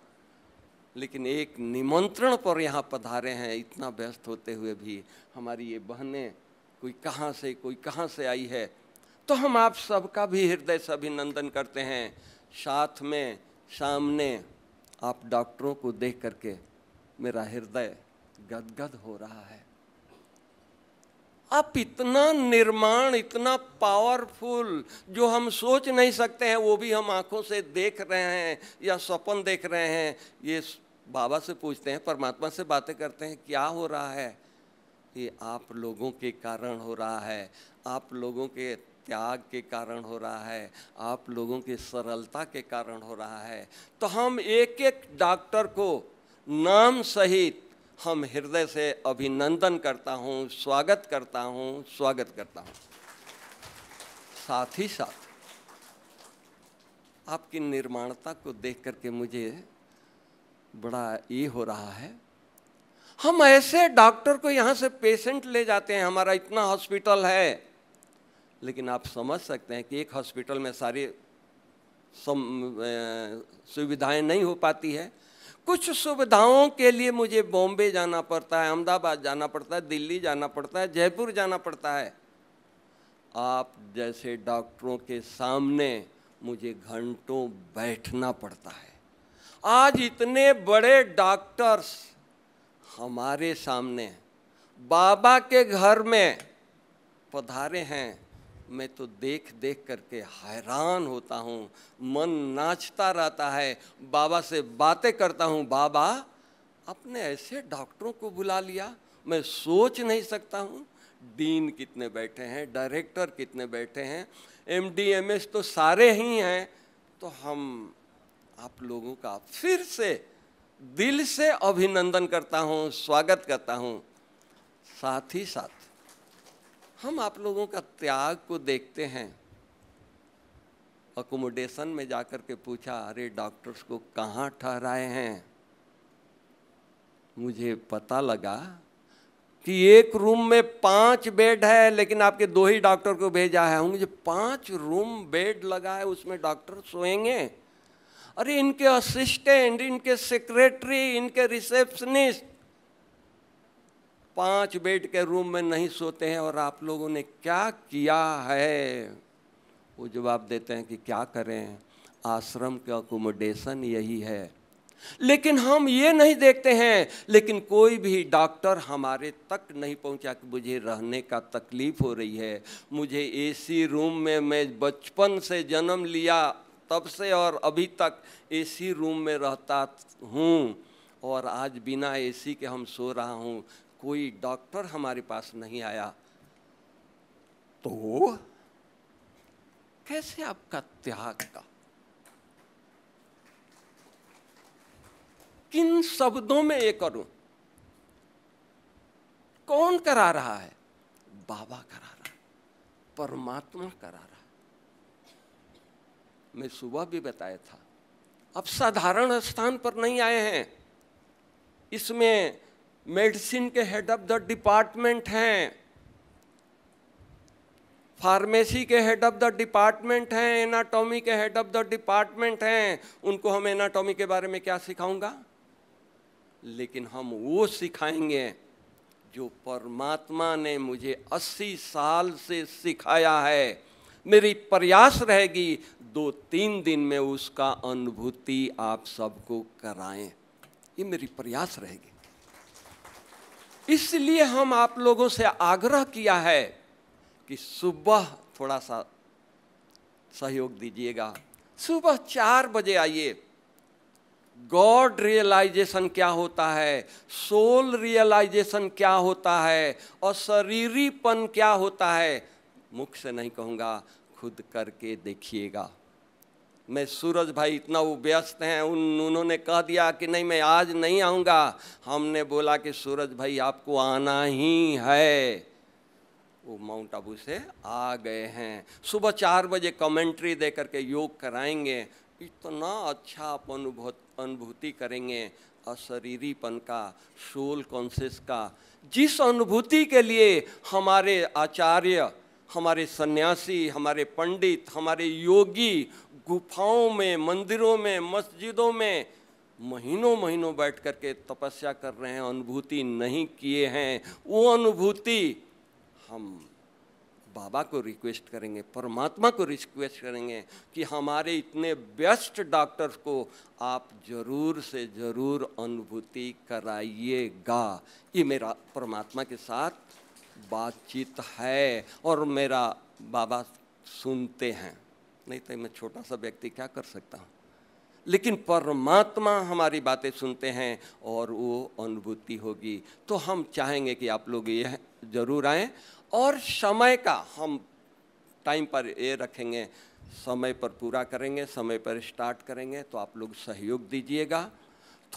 लेकिन एक निमंत्रण पर यहाँ पधारे हैं, इतना व्यस्त होते हुए भी हमारी ये बहनें, कोई कहाँ से, कोई कहाँ से आई है? तो हम आप सबका भी हृदय से अभिनंदन करते हैं। साथ में, सामने आप डॉक्टरों को देख करके मेरा हृदय गदगद हो रहा है। आप इतना निर्माण, इतना पावरफुल जो हम सोच नहीं सकते हैं, वो भी हम आँखों से देख रहे हैं या सपन देख रहे हैं। ये बाबा से पूछते हैं, परमात्मा से बातें करते हैं, क्या हो रहा है? ये आप लोगों के कारण हो रहा है। आप लोगों के त्याग के कारण हो रहा है, आप लोगों की सरलता के कारण हो रहा है तो हम एक एक डॉक्टर को नाम सहित हम हृदय से अभिनंदन करता हूँ, स्वागत करता हूँ, स्वागत करता हूँ। साथ ही साथ, आपकी निर्माणता को देख करके मुझे बड़ा ये हो रहा है, हम ऐसे डॉक्टर को यहाँ से पेशेंट ले जाते हैं, हमारा इतना हॉस्पिटल है। लेकिन आप समझ सकते हैं कि एक हॉस्पिटल में सारी सुविधाएँ नहीं हो पाती है। कुछ सुविधाओं के लिए मुझे बॉम्बे जाना पड़ता है, अहमदाबाद जाना पड़ता है, दिल्ली जाना पड़ता है, जयपुर जाना पड़ता है। आप जैसे डॉक्टरों के सामने मुझे घंटों बैठना पड़ता है। आज इतने बड़े डॉक्टर्स हमारे सामने, बाबा के घर में पधारे हैं मैं तो देख देख करके हैरान होता हूँ। मन नाचता रहता है। बाबा से बातें करता हूँ, बाबा अपने ऐसे डॉक्टरों को बुला लिया? मैं सोच नहीं सकता हूँ। डीन कितने बैठे हैं, डायरेक्टर कितने बैठे हैं, एम डी एम एस तो सारे ही हैं। तो हम, आप लोगों का फिर से दिल से अभिनंदन करता हूँ, स्वागत करता हूँ। साथ ही साथ हम आप लोगों का त्याग को देखते हैं। अकोमोडेशन में जाकर के पूछा, अरे, डॉक्टर्स को कहाँ ठहराए हैं? मुझे पता लगा कि एक रूम में पाँच बेड है, लेकिन आपके दो ही डॉक्टर को भेजा है। मुझे पाँच रूम बेड लगा है, उसमें डॉक्टर सोएँगे। अरे, इनके असिस्टेंट, इनके सेक्रेटरी, इनके रिसेप्शनिस्ट पाँच बेड के रूम में नहीं सोते हैं और आप लोगों ने क्या किया है? वो जवाब देते हैं कि क्या करें? आश्रम का अकोमोडेशन यही है। लेकिन हम ये नहीं देखते हैं, लेकिन कोई भी डॉक्टर हमारे तक नहीं पहुँचा कि मुझे रहने का तकलीफ़ हो रही है। मुझे एसी रूम में मैं बचपन से जन्म लिया, तब से और अभी तक एसी रूम में रहता हूँ और आज बिना एसी के हम सो रहा हूँ। कोई डॉक्टर हमारे पास नहीं आया तो कैसे आपका त्याग का? किन शब्दों में ये करूँ? कौन करा रहा है? बाबा करा रहा है, परमात्मा करा रहा है। मैं सुबह भी बताया था अब साधारण स्थान पर नहीं आए हैं। इसमें मेडिसिन के हेड ऑफ़ द डिपार्टमेंट हैं। फार्मेसी के हेड ऑफ़ द डिपार्टमेंट हैं एनाटॉमी के हेड ऑफ़ द डिपार्टमेंट हैं। उनको हम एनाटॉमी के बारे में क्या सिखाऊँगा? लेकिन हम वो सिखाएँगे जो परमात्मा ने मुझे 80 साल से सिखाया है। मेरी प्रयास रहेगी दो तीन दिन में उसका अनुभूति आप सबको कराएँ। ये मेरी प्रयास रहेगी। इसलिए हम आप लोगों से आग्रह किया है कि सुबह थोड़ा सा सहयोग दीजिएगा। सुबह चार बजे आइए। गॉड रियलाइजेशन क्या होता है? सोल रियलाइजेशन क्या होता है? और शरीरीपन क्या होता है? मुख से नहीं कहूँगा, खुद करके देखिएगा। मैं सूरज भाई इतना वो व्यस्त हैं, उन उन्होंने कह दिया कि नहीं, मैं आज नहीं आऊँगा। हमने बोला कि सूरज भाई आपको आना ही है। वो माउंट आबू से आ गए हैं। सुबह चार बजे कमेंट्री दे करके योग कराएँगे। इतना अच्छा आप अनुभूति करेंगे अशरीरीपन का सोल कॉन्शियस का। जिस अनुभूति के लिए हमारे आचार्य हमारे सन्यासी, हमारे पंडित, हमारे योगी गुफाओं में, मंदिरों में, मस्जिदों में महीनों महीनों बैठ कर के तपस्या कर रहे हैं, अनुभूति नहीं किए हैं। वो अनुभूति हम बाबा को रिक्वेस्ट करेंगे, परमात्मा को रिक्वेस्ट करेंगे कि हमारे इतने बेस्ट डॉक्टर्स को आप ज़रूर से ज़रूर अनुभूति कराइएगा। ये मेरा परमात्मा के साथ बातचीत है और मेरा बाबा सुनते हैं। नहीं तो मैं छोटा सा व्यक्ति क्या कर सकता हूँ? लेकिन परमात्मा हमारी बातें सुनते हैं और वो अनुभूति होगी। तो हम चाहेंगे कि आप लोग यह ज़रूर आएँ और समय का हम टाइम पर ये रखेंगे। समय पर पूरा करेंगे, समय पर स्टार्ट करेंगे। तो आप लोग सहयोग दीजिएगा।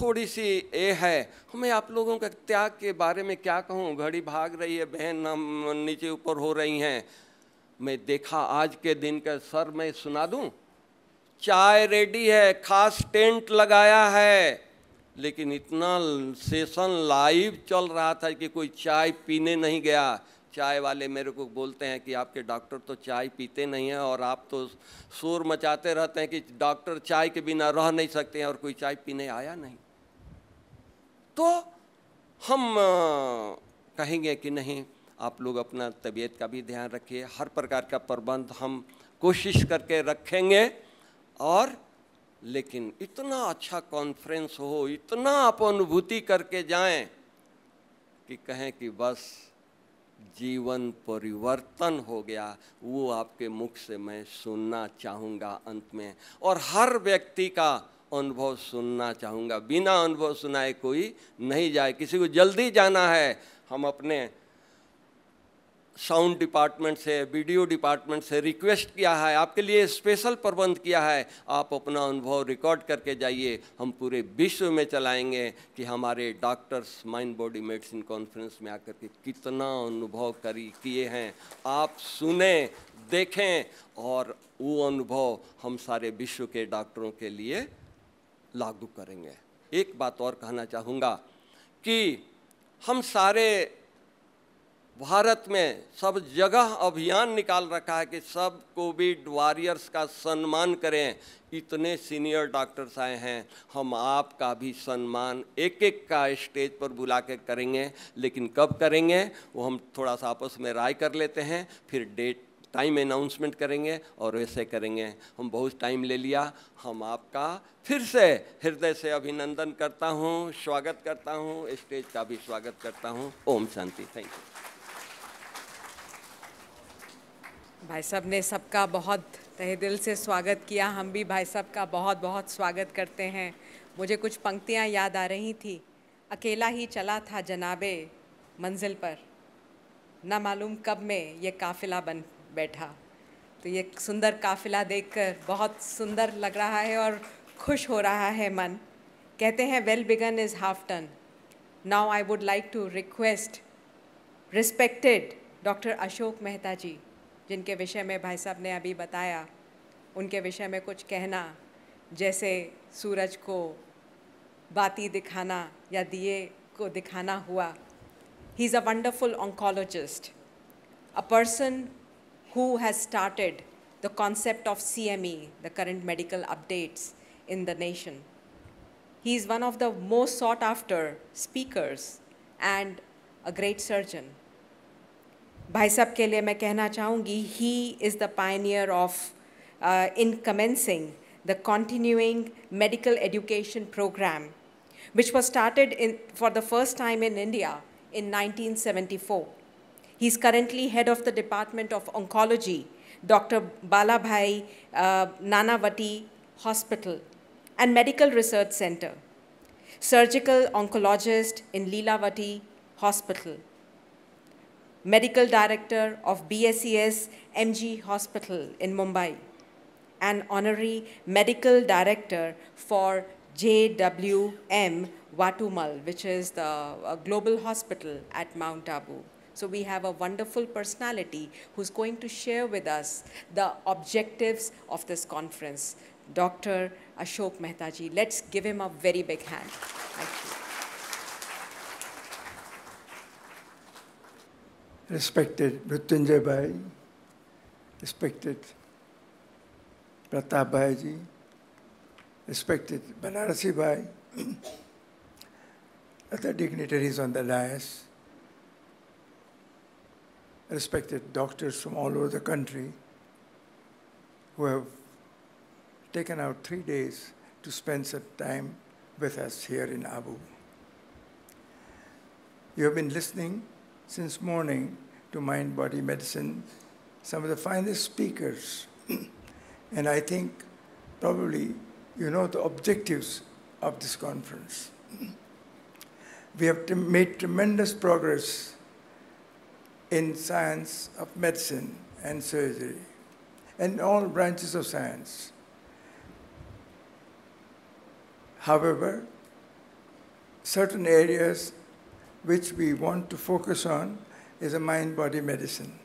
थोड़ी सी ये है। हमें आप लोगों के त्याग के बारे में क्या कहूँ? घड़ी भाग रही है, बहन हम नीचे ऊपर हो रही हैं। मैं देखा आज के दिन का सर मैं सुना दूँ? चाय रेडी है, खास टेंट लगाया है। लेकिन इतना सेशन लाइव चल रहा था कि कोई चाय पीने नहीं गया। चाय वाले मेरे को बोलते हैं कि आपके डॉक्टर तो चाय पीते नहीं हैं और आप तो शोर मचाते रहते हैं कि डॉक्टर चाय के बिना रह नहीं सकते हैं और कोई चाय पीने आया नहीं। तो हम कहेंगे कि नहीं, आप लोग अपना तबीयत का भी ध्यान रखिए। हर प्रकार का प्रबंध हम कोशिश करके रखेंगे। और लेकिन इतना अच्छा कॉन्फ्रेंस हो, इतना आप अनुभूति करके जाएँ कि कहें कि बस जीवन परिवर्तन हो गया। वो आपके मुख से मैं सुनना चाहूँगा अंत में। और हर व्यक्ति का अनुभव सुनना चाहूँगा। बिना अनुभव सुनाए कोई नहीं जाए। किसी को जल्दी जाना है, हम अपने साउंड डिपार्टमेंट से, वीडियो डिपार्टमेंट से रिक्वेस्ट किया है, आपके लिए स्पेशल प्रबंध किया है, आप अपना अनुभव रिकॉर्ड करके जाइए। हम पूरे विश्व में चलाएँगे कि हमारे doctors, mind body medicine conference में आकर के कितना अनुभव करी, किए हैं। आप सुने, देखें और वो अनुभव हम सारे विश्व के डॉक्टरों के लिए लागू करेंगे। एक बात और कहना चाहूँगा कि हम सारे भारत में सब जगह अभियान निकाल रखा है कि सब कोविड वॉरियर्स का सम्मान करें। इतने सीनियर डॉक्टर्स आए हैं, हम आपका भी सम्मान एक एक का स्टेज पर बुला के करेंगे, लेकिन कब करेंगे, वो हम थोड़ा सा आपस में राय कर लेते हैं, फिर डेट टाइम अनाउंसमेंट करेंगे और वैसे करेंगे। हम बहुत टाइम ले लिया। हम आपका फिर से हृदय से अभिनंदन करता हूँ, स्वागत करता हूँ, स्टेज का भी स्वागत करता हूँ। ओम शांति। थैंक यू भाई साहब ने सबका बहुत तहे दिल से स्वागत किया। हम भी भाई साहब का बहुत बहुत स्वागत करते हैं। मुझे कुछ पंक्तियाँ याद आ रही थी। अकेला ही चला था जनाबे मंजिल पर। न मालूम कब में ये काफ़िला बन बैठा। तो ये सुंदर काफ़िला देखकर बहुत सुंदर लग रहा है और खुश हो रहा है मन। कहते हैं well begun is half done now I would like to request respected doctor Ashok Mehta ji जिनके विषय में भाई साहब ने अभी बताया, उनके विषय में कुछ कहना, जैसे सूरज को बाती दिखाना या दिए को दिखाना हुआ। He is a wonderful oncologist a person who has started the concept of CME, the current medical updates in the nation. He is one of the most sought after speakers and a great surgeon. भाई साहब के लिए मैं कहना चाहूँगी he is the pioneer of uh, in commencing the continuing medical education program which was started in, for the first time in India in 1974. He's currently head of the Department of Oncology, Dr. Balabhai uh, Nanavati Hospital and Medical Research Center, surgical oncologist in Leelavati Hospital, medical director of BSES MG Hospital in Mumbai, and honorary medical director for JWM Watumal, which is the uh, global hospital at Mount Abu. So we have a wonderful personality who's going to share with us the objectives of this conference, Dr. Ashok Mehta ji. Let's give him a very big hand. Thank you. Respected Mrityunjay Bhai, respected Pratap Bhai ji, respected Banarasi Bhai, other dignitaries on the dais, respected doctors from all over the country who have taken out three days to spend some time with us here in Abu. You have been listening since morning to Mind Body Medicine, some of the finest speakers. and I think probably you know the objectives of this conference. we have made tremendous progress in science of medicine and surgery, and all branches of science. However, certain areas which we want to focus on is a mind-body medicine.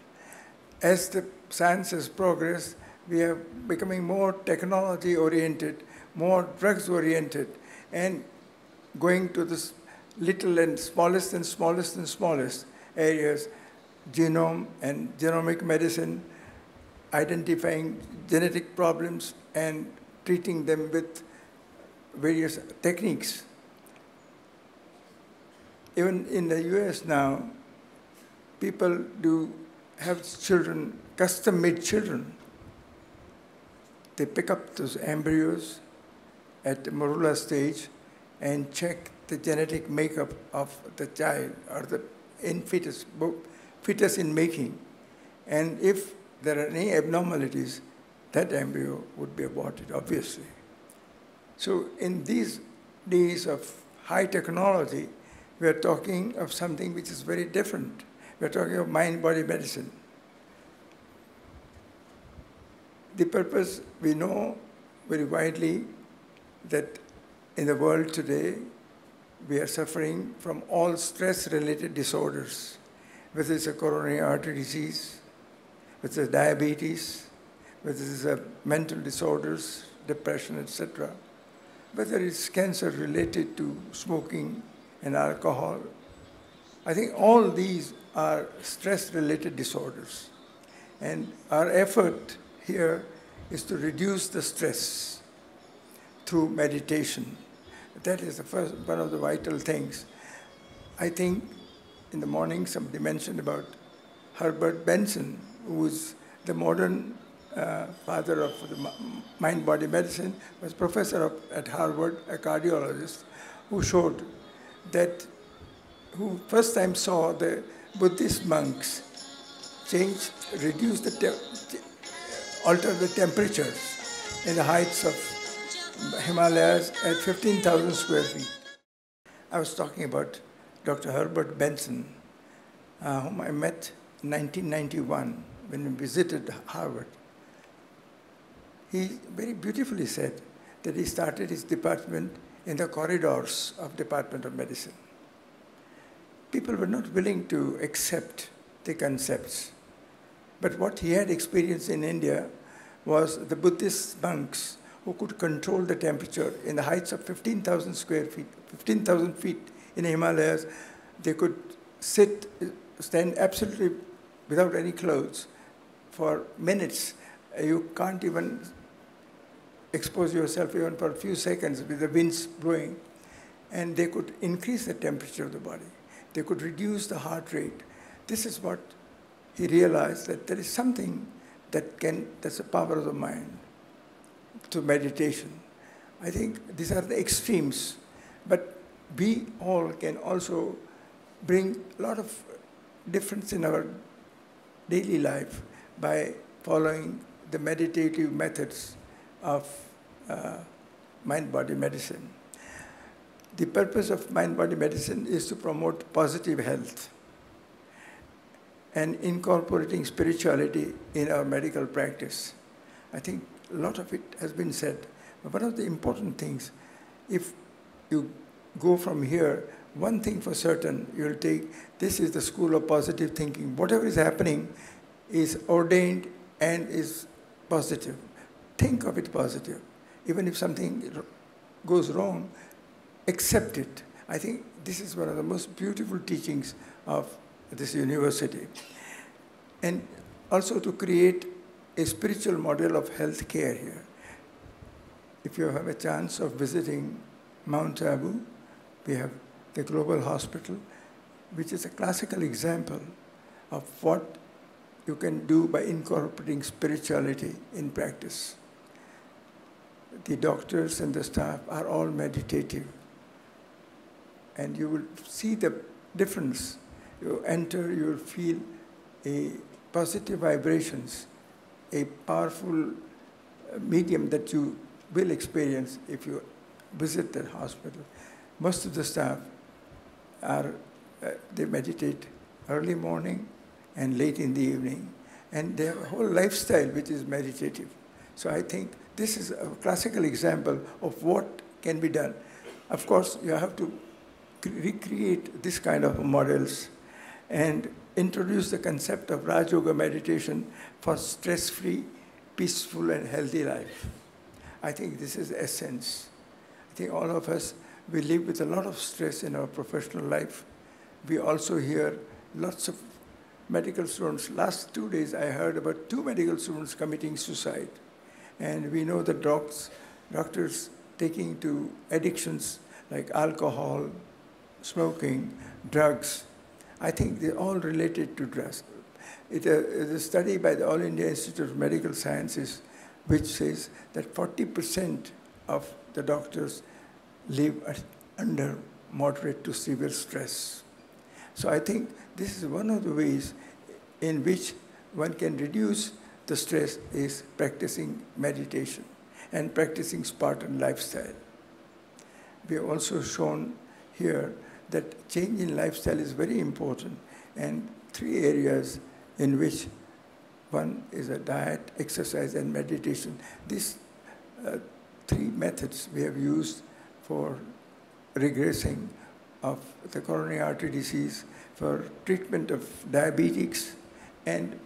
As the science has progressed, we are becoming more technology-oriented, more drugs-oriented, and going to the little and smallest and smallest and smallest areas genome and genomic medicine, identifying genetic problems and treating them with various techniques. Even in the US now, people do have children, custom-made children. They pick up those embryos at the morula stage and check the genetic makeup of the child or the in fetus, fetus in making. And if there are any abnormalities, that embryo would be aborted, obviously. So in these days of high technology, we are talking of something which is very different. We are talking of mind-body medicine. The purpose, we know very widely that in the world today, we are suffering from all stress-related disorders whether it's a coronary artery disease, whether it's diabetes, whether it's a mental disorders, depression, etc., whether it's cancer related to smoking and alcohol. I think all these are stress-related disorders. And our effort here is to reduce the stress through meditation. That is the first, one of the vital things. I think in the morning, somebody mentioned about Herbert Benson, who is the modern uh, father of the mind-body medicine, was professor of, at Harvard, a cardiologist, who showed that, who first time saw the Buddhist monks change, reduce the, alter the temperatures in the heights of Himalayas at 15,000 square feet. I was talking about Dr. Herbert Benson, uh, whom I met in 1991 when we visited Harvard. He very beautifully said that he started his department in the corridors of Department of Medicine. People were not willing to accept the concepts. But what he had experienced in India was the Buddhist monks who could control the temperature in the heights of 15,000 square feet, 15,000 feet in the Himalayas. They could sit, stand absolutely without any clothes for minutes. You can't even expose yourself even for a few seconds with the winds blowing. And they could increase the temperature of the body. They could reduce the heart rate. This is what he realized that there is something that can, that's the power of the mind to meditation. I think these are the extremes, but we all can also bring a lot of difference in our daily life by following the meditative methods of uh, mind-body medicine. The purpose of mind-body medicine is to promote positive health and incorporating spirituality in our medical practice. I think a lot of it has been said. But one of the important things, if you go from here, one thing for certain, you'll take this is the school of positive thinking. Whatever is happening is ordained and is positive. Think of it positive. Even if something goes wrong, accept it. I think this is one of the most beautiful teachings of this university. And also to create a spiritual model of health care here. If you have a chance of visiting Mount Abu, we have the Global Hospital, which is a classical example of what you can do by incorporating spirituality in practice. The doctors and the staff are all meditative. And you will see the difference. You enter, you will feel a positive vibrations, a powerful uh, medium that you will experience if you visit that hospital. Most of the staff are, uh, they meditate early morning and late in the evening. And a whole lifestyle which is meditative. So I think this is a classical example of what can be done. Of course, you have to recreate this kind of models and introduce the concept of Raj Yoga meditation for stress-free, peaceful, and healthy life. I think this is essence. I think all of us, we live with a lot of stress in our professional life. We also hear lots of medical students. Last two days, I heard about two medical students committing suicide. And we know that docs, doctors taking to addictions like alcohol, smoking, drugs. I think they're all related to drugs. It uh, is a study by the All India Institute of Medical Sciences which says that 40% of the doctors live under moderate to severe stress. So I think this is one of the ways in which one can reduce the stress is practicing meditation and practicing Spartan lifestyle. We have also shown here that change in lifestyle is very important and three areas in which one is a diet, exercise, and meditation. These uh, three methods we have used for regressing of the coronary artery disease, for treatment of diabetics, and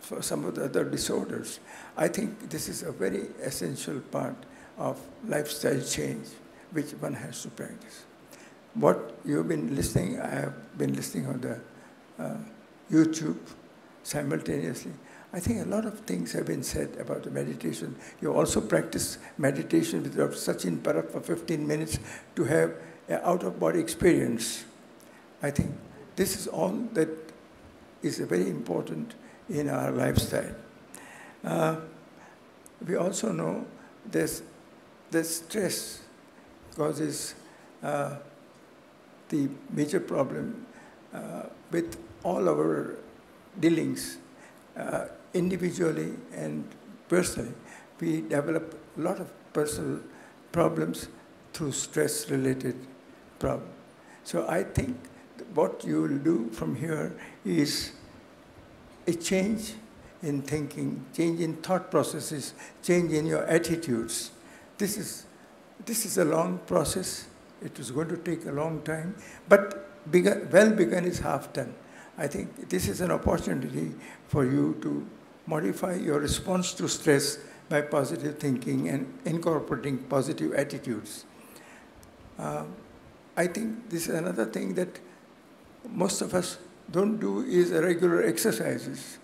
for some of the other disorders. I think this is a very essential part of lifestyle change which one has to practice. What you've been listening, I have been listening on the uh, YouTube simultaneously. I think a lot of things have been said about the meditation. You also practice meditation with Dr. Sachin Parab for 15 minutes to have an out-of-body experience. I think this is all that is very important in our lifestyle. Uh, we also know there's, there's stress causes uh, the major problem uh, with all our dealings, uh, individually and personally. We develop a lot of personal problems through stress-related problems. So I think what you will do from here is a change in thinking, change in thought processes, change in your attitudes. This is, this is a long process. It is going to take a long time, but begun, well begun is half done. I think this is an opportunity for you to modify your response to stress by positive thinking and incorporating positive attitudes. Uh, I think this is another thing that most of us don't do is regular exercises.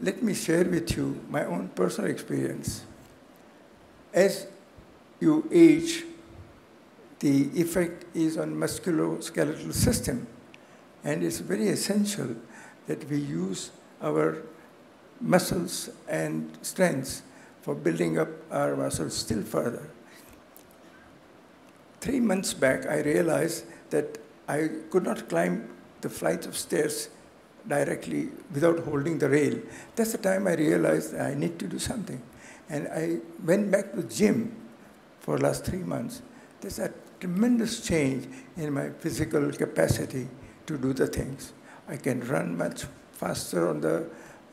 Let me share with you my own personal experience. As you age, the effect is on musculoskeletal system, and it's very essential that we use our muscles and strengths for building up our muscles still further. Three months back, I realized that I could not climb the flight of stairs directly without holding the rail. That's the time I realized I need to do something. And I went back to gym for last three months. There's a tremendous change in my physical capacity to do the things. I can run much faster on the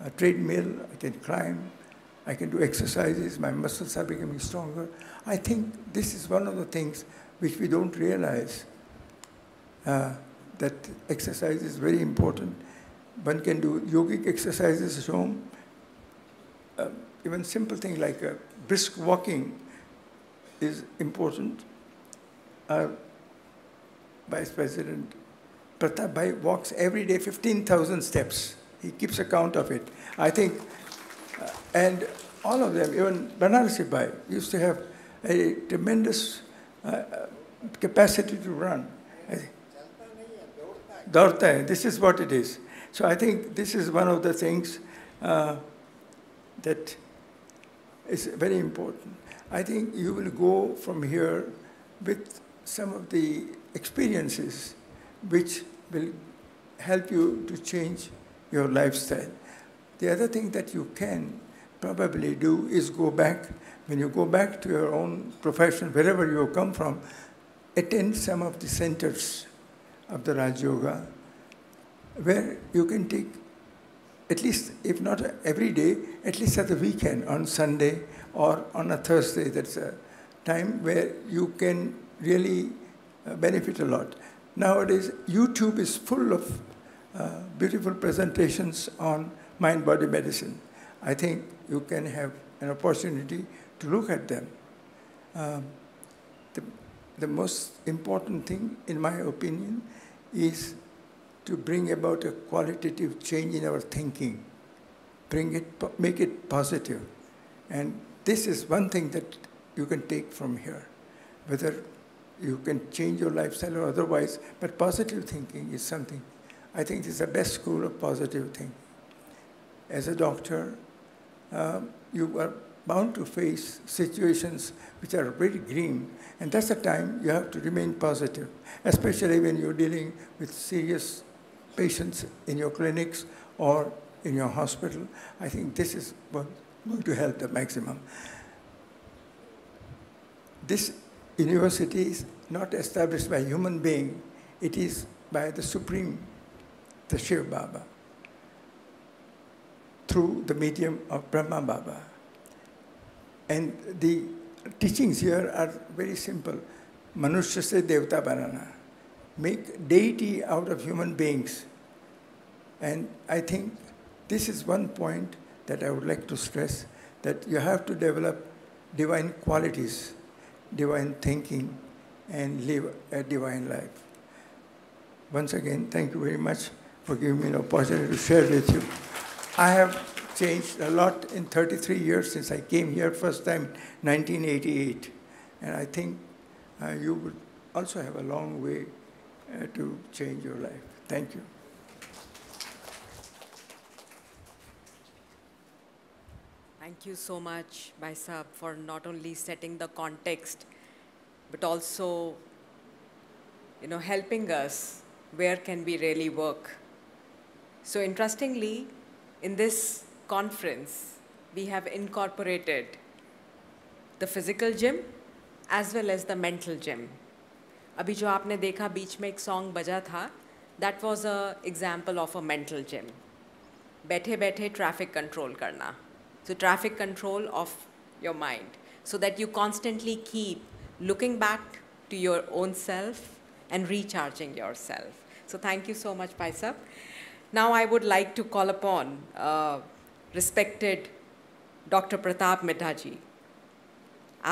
uh, treadmill, I can climb, I can do exercises, my muscles are becoming stronger. I think this is one of the things which we don't realize. Uh, that exercise is very important. One can do yogic exercises at home. Uh, even simple thing like uh, brisk walking is important. Our Vice President Pratap Bhai walks every day 15,000 steps. He keeps account of it. I think, uh, and all of them, even Banarasi used to have a tremendous uh, uh capacity to run. Uh, Dortai, this is what it is. So I think this is one of the things uh, that is very important. I think you will go from here with some of the experiences which will help you to change your lifestyle the other thing that you can probably do is go back when you go back to your own profession wherever you come from attend some of the centers of the Raj Yoga, where you can take at least, if not every day, at least at the weekend, on Sunday or on a Thursday. That's a time where you can really uh, benefit a lot. Nowadays, YouTube is full of uh, beautiful presentations on mind-body medicine. I think you can have an opportunity to look at them. Um, the, the most important thing, in my opinion, is to bring about a qualitative change in our thinking, bring it, make it positive. And this is one thing that you can take from here, whether you can change your lifestyle or otherwise, but positive thinking is something. I think this is the best school of positive thinking. As a doctor, um, you are bound to face situations which are very grim, and that's the time you have to remain positive, especially when you're dealing with serious patients in your clinics or in your hospital. I think this is what going to help the maximum. This university is not established by human being, it is by the Supreme, the Shiv Baba, through the medium of Brahma Baba. And the teachings here are very simple. Manushya se devta banana. Make deity out of human beings. And I think this is one point that I would like to stress, that you have to develop divine qualities, divine thinking, and live a divine life. Once again, thank you very much for giving me an opportunity to share with you. I have changed a lot in 33 years since I came here first time, 1988. And I think uh, you would also have a long way uh, to change your life. Thank you. Thank you so much, Baisab, for not only setting the context, but also, you know, helping us where can we really work. So interestingly, in this conference, we have incorporated the physical gym as well as the mental gym. अभी जो आपने देखा बीच में एक song बजा था that was a example of a mental gym बैठे बैठे ट्रैफ़िक कंट्रोल करना so traffic control of your mind so that you constantly keep looking back to your own self and recharging yourself. So thank you so much, Paisap. Now I would like to call upon uh, respected doctor Pratap Midha ji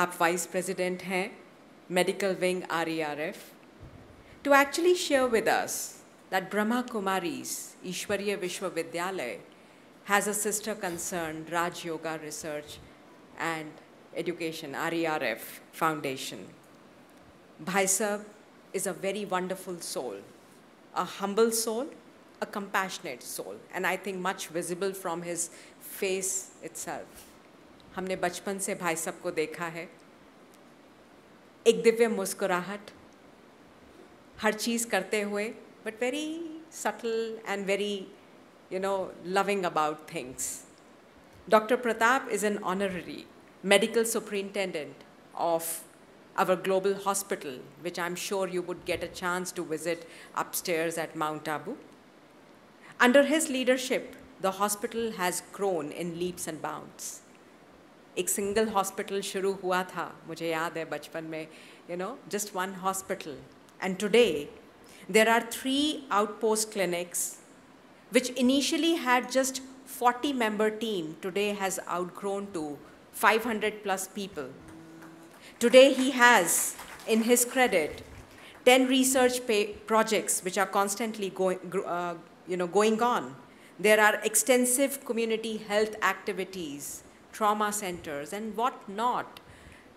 आप vice president हैं medical wing R E R F to actually share with us that Brahma Kumaris Ishwariya Vishwavidyalaya has a sister concern, Raj Yoga Research and Education, RERF Foundation. Bhai Sahib is a very wonderful soul, a humble soul, a compassionate soul, and I think much visible from his face itself. हमने बचपन से भाई साहब को देखा है एक दिव्य मुस्कुराहट हर चीज़ करते हुए but very subtle and very you know, loving about things. Dr. Pratap is an honorary medical superintendent of our global hospital, which I'm sure you would get a chance to visit upstairs at Mount Abu. Under his leadership, the hospital has grown in leaps and bounds. एक single hospital शुरू हुआ था मुझे याद है बचपन में you know just one hospital and today there are three outpost clinics which initially had just 40 member team today has outgrown to 500 plus people today he has in his credit 10 research projects which are constantly going, uh, you know, going on there are extensive community health activities trauma centers and what not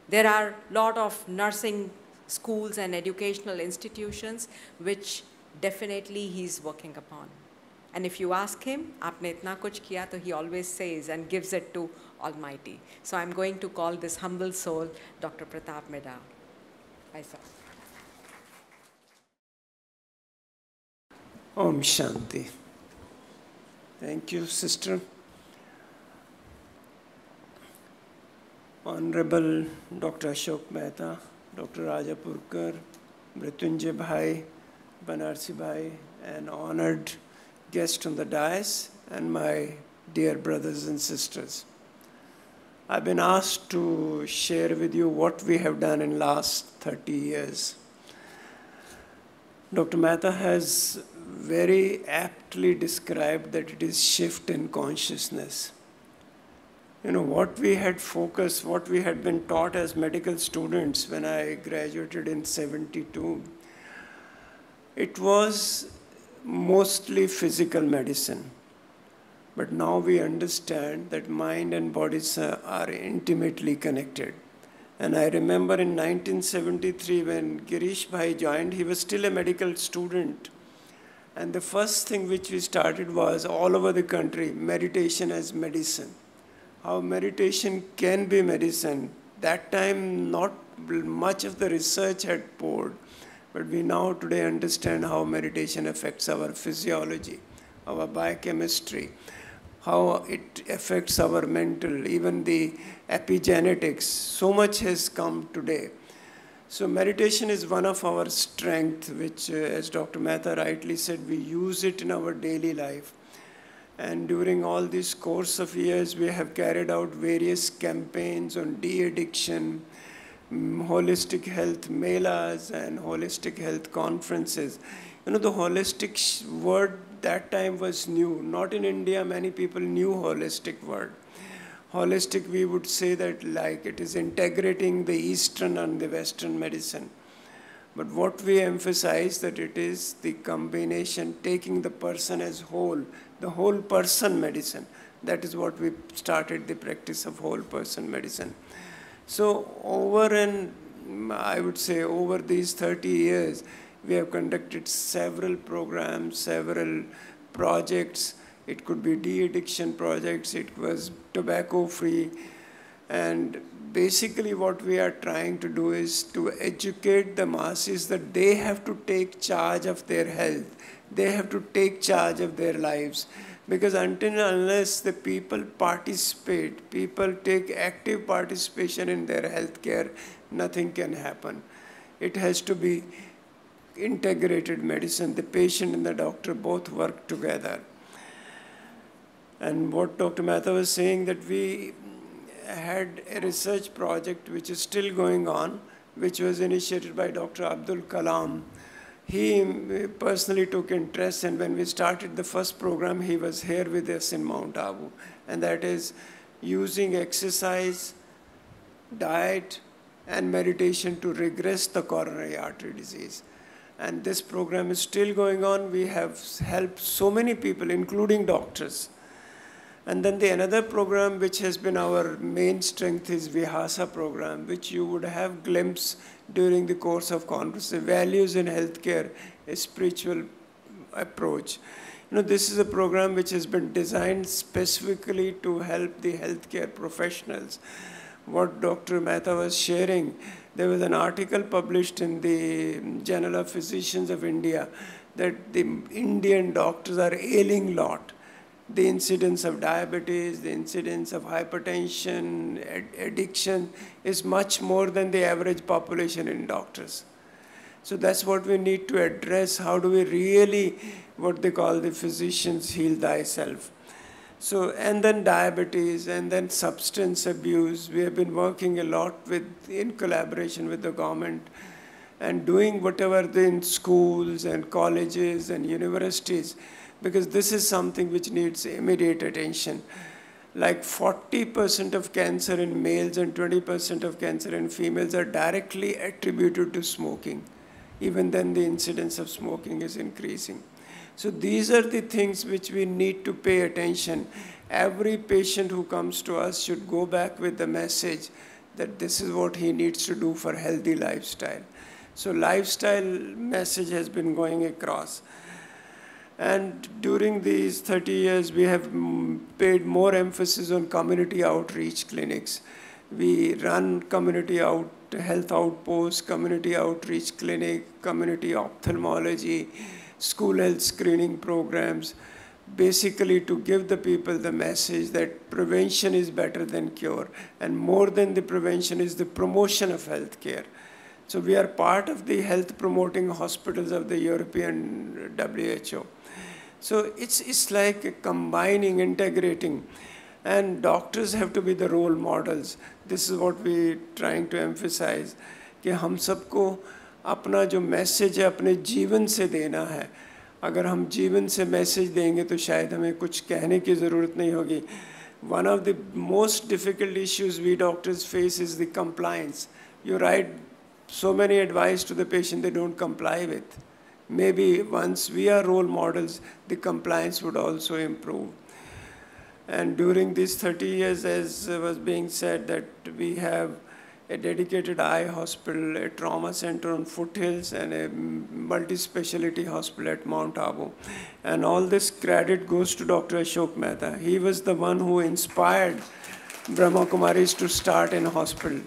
there are a lot of nursing schools and educational institutions which definitely he's working upon and if you ask him, aapne itna kuch kiya, so he always says and gives it to Almighty. So I'm going to call this humble soul Dr. Pratap Meda. Hi, sir. Om Shanti. Thank you, sister. Honorable Dr. Ashok Mehta, Dr. Raja Purkar, Mrityunjay Bhai, Banarsi Bhai, and honored guests on the dais, and my dear brothers and sisters. I've been asked to share with you what we have done in the last 30 years. Dr. Mehta has very aptly described that it is shift in consciousness. You know, what we had focused, what we had been taught as medical students when I graduated in 72, it was mostly physical medicine. But now we understand that mind and bodies are intimately connected. And I remember in 1973 when Girish Bhai joined, he was still a medical student. And the first thing which we started was all over the country meditation as medicine. How meditation can be medicine. That time, not much of the research had poured. But we now today understand how meditation affects our physiology, our biochemistry, how it affects our mental, even the epigenetics. So much has come today. So meditation is one of our strength, which, uh, as Dr. Mehta rightly said, we use it in our daily life. And during all this course of years, we have carried out various campaigns on de-addiction, holistic health melas and holistic health conferences. You know, the holistic word that time was new. Not in India, many people knew holistic word. Holistic, we would say that like it is integrating the Eastern and the Western medicine. But what we emphasize that it is the combination, taking the person as whole, the whole person medicine. That is what we started the practice of whole person medicine. So over and I would say over these 30 years, we have conducted several programs, several projects. It could be de-addiction projects, it was tobacco-free. And basically what we are trying to do is to educate the masses that they have to take charge of their health. They have to take charge of their lives. Because until unless the people participate, people take active participation in their health care, nothing can happen. It has to be integrated medicine. The patient and the doctor both work together. And what Dr. Mehta was saying that we had a research project which is still going on, which was initiated by Dr. Abdul Kalam he personally took interest and when we started the first program he was here with us in Mount Abu and that is using exercise, diet, and meditation to regress the coronary artery disease. And this program is still going on. We have helped so many people, including doctors. And then the another program which has been our main strength is Vihasa program, which you would have glimpse during the course of conference. Values in healthcare, a spiritual approach. You know, this is a program which has been designed specifically to help the healthcare professionals. What Dr. Mehta was sharing, there was an article published in the Journal of Physicians of India that the Indian doctors are ailing lot the incidence of diabetes, the incidence of hypertension, ad addiction is much more than the average population in doctors. So that's what we need to address. How do we really, what they call the physicians, heal thyself? So, and then diabetes, and then substance abuse. We have been working a lot with, in collaboration with the government and doing whatever in schools and colleges and universities because this is something which needs immediate attention. Like 40% of cancer in males and 20% of cancer in females are directly attributed to smoking. Even then, the incidence of smoking is increasing. So these are the things which we need to pay attention. Every patient who comes to us should go back with the message that this is what he needs to do for healthy lifestyle. So lifestyle message has been going across. And during these 30 years, we have paid more emphasis on community outreach clinics. We run community out, health outposts, community outreach clinic, community ophthalmology, school health screening programs, basically to give the people the message that prevention is better than cure. And more than the prevention is the promotion of health care. So we are part of the health promoting hospitals of the European WHO. So it's, it's like combining, integrating. And doctors have to be the role models. This is what we're trying to emphasize. कि हम सबको अपना जो message है अपने जीवन से देना है अगर हम जीवन से मैसेज देंगे तो शायद हमें कुछ कहने की ज़रूरत नहीं होगी one of the most difficult issues we doctors face is the compliance. You write so many advice to the patient they don't comply with maybe once we are role models, the compliance would also improve. And during these 30 years, as was being said, that we have a dedicated eye hospital, a trauma center on foothills, and a multi-specialty hospital at Mount Abu. And all this credit goes to Dr. Ashok Mehta. He was the one who inspired Brahma Kumaris to start in hospital.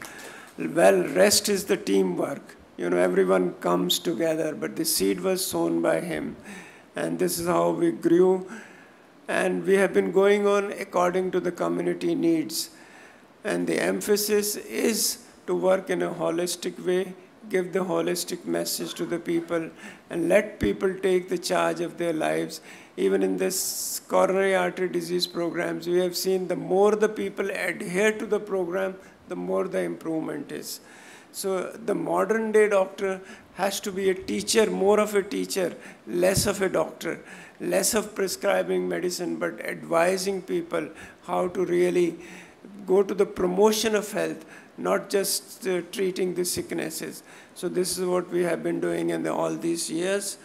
Well, rest is the teamwork you know, everyone comes together, but the seed was sown by him. And this is how we grew. And we have been going on according to the community needs. And the emphasis is to work in a holistic way, give the holistic message to the people, and let people take the charge of their lives. Even in this coronary artery disease programs, we have seen the more the people adhere to the program, the more the improvement is. So the modern day doctor has to be a teacher, more of a teacher, less of a doctor, less of prescribing medicine, but advising people how to really go to the promotion of health, not just uh, treating the sicknesses. So this is what we have been doing in the, all these years.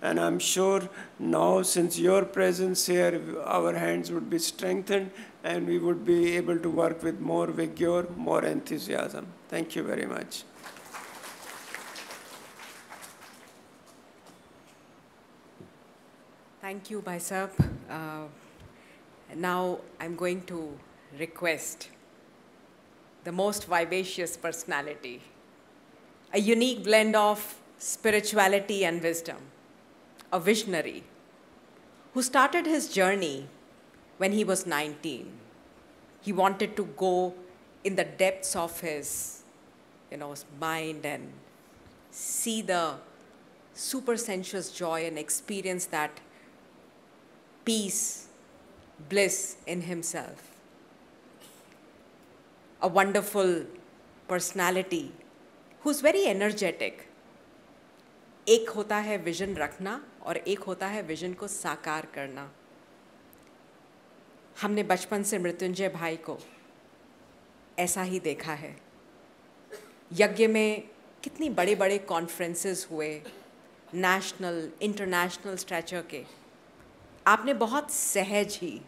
And I'm sure now, since your presence here, our hands would be strengthened and we would be able to work with more vigor, more enthusiasm. Thank you very much. Thank you, Baisab. Uh, now I'm going to request the most vivacious personality, a unique blend of spirituality and wisdom, a visionary who started his journey when he was 19. He wanted to go in the depths of his, you know, mind and see the super sensuous joy and experience that peace, bliss in himself. A wonderful personality who's very energetic. एक होता है vision रखना और एक होता है vision को साकार करना हमने बचपन से मृत्युंजय भाई को ऐसा ही देखा है। यज्ञ में कितनी बड़े बड़े कॉन्फ्रेंसेस हुए नेशनल इंटरनेशनल स्ट्रेचर के। आपने बहुत सहज ही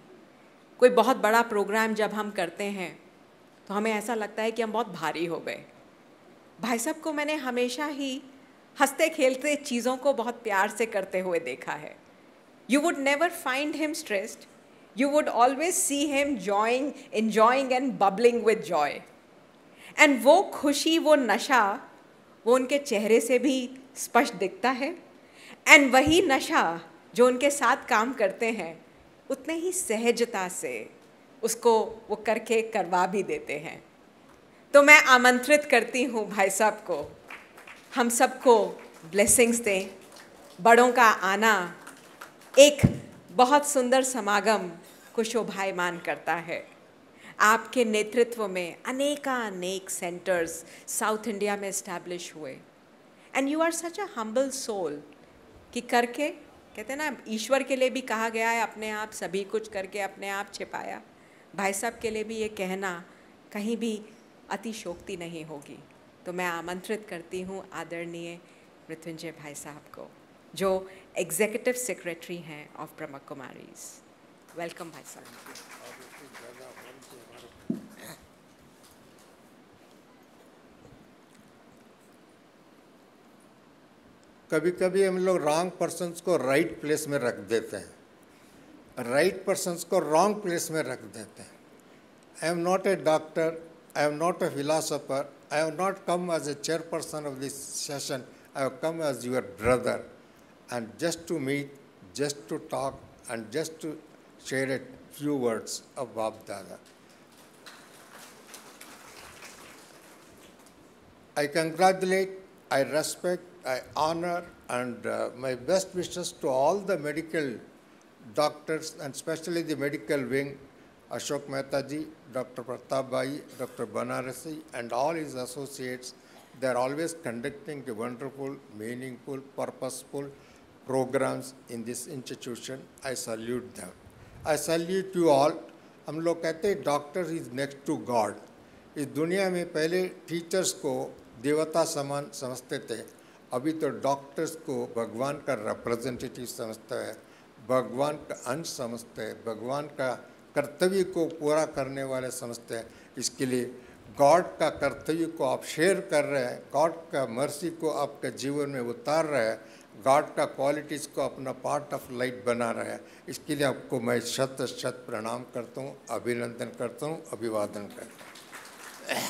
कोई बहुत बड़ा प्रोग्राम जब हम करते हैं तो हमें ऐसा लगता है कि हम बहुत भारी हो गए। भाई साहब को मैंने हमेशा ही हँसते खेलते चीज़ों को बहुत प्यार से करते हुए देखा है। You would never find him stressed you would always see him joying enjoying and bubbling with joy and वो खुशी, वो नशा, वो उनके चेहरे से भी स्पष्ट दिखता है। एंड वही नशा जो उनके साथ काम करते हैं, उतने ही सहजता से उसको वो करके करवा भी देते हैं। तो मैं आमंत्रित करती हूँ भाई साहब को, हम सबको ब्लेसिंग्स दें। बड़ों का आना, एक बहुत सुंदर समागम को शोभायमान करता है। आपके नेतृत्व में अनेकानेक सेंटर्स साउथ इंडिया में इस्टेब्लिश हुए। And you are such a humble soul कि करके, कहते हैं ना, ईश्वर के लिए भी कहा गया है, अपने आप, सभी कुछ करके अपने आप छिपाया। भाई साहब के लिए भी ये कहना कहीं भी अतिशोक्ति नहीं होगी। तो मैं आमंत्रित करती हूँ आदरणीय मृत्युंजय भाई साहब को, जो एग्जीक्यूटिव सेक्रेटरी हैं ऑफ़ ब्रह्म कुमारीज वेलकम भाई साहब कभी कभी हम लोग रॉन्ग पर्सनस को राइट right प्लेस में रख देते हैं। राइट right पर्सनस को रॉन्ग प्लेस में रख देते हैं। I am not a doctor I am not a philosopher I have not come as a chairperson of this session I have come as your brother and just to meet just to talk and just to share a few words of Bab Dada. I congratulate, I respect, I honor, and uh, my best wishes to all the medical doctors and especially the medical wing, Ashok Mehtaji, Dr. Pratap Bhai, Dr. Banarasi, and all his associates. They are always conducting the wonderful, meaningful, purposeful programs in this institution. I salute them. I salute you all हम लोग कहते हैं doctor is next to God इस दुनिया में पहले teachers को देवता समान समझते थे। अभी तो डॉक्टर्स को भगवान का रिप्रेजेंटेटिव समझता है। भगवान का अंश समझते हैं। भगवान का कर्तव्य को पूरा करने वाले समझते हैं। इसके लिए गॉड का कर्तव्य को आप शेयर कर रहे हैं। गॉड का मर्सी को आपके जीवन में उतार रहे हैं। गॉड का क्वालिटीज़ को अपना पार्ट ऑफ़ लाइफ बना रहा है। इसके लिए आपको मैं शत शत प्रणाम करता हूँ, अभिनंदन करता हूँ, अभिवादन करता हूँ।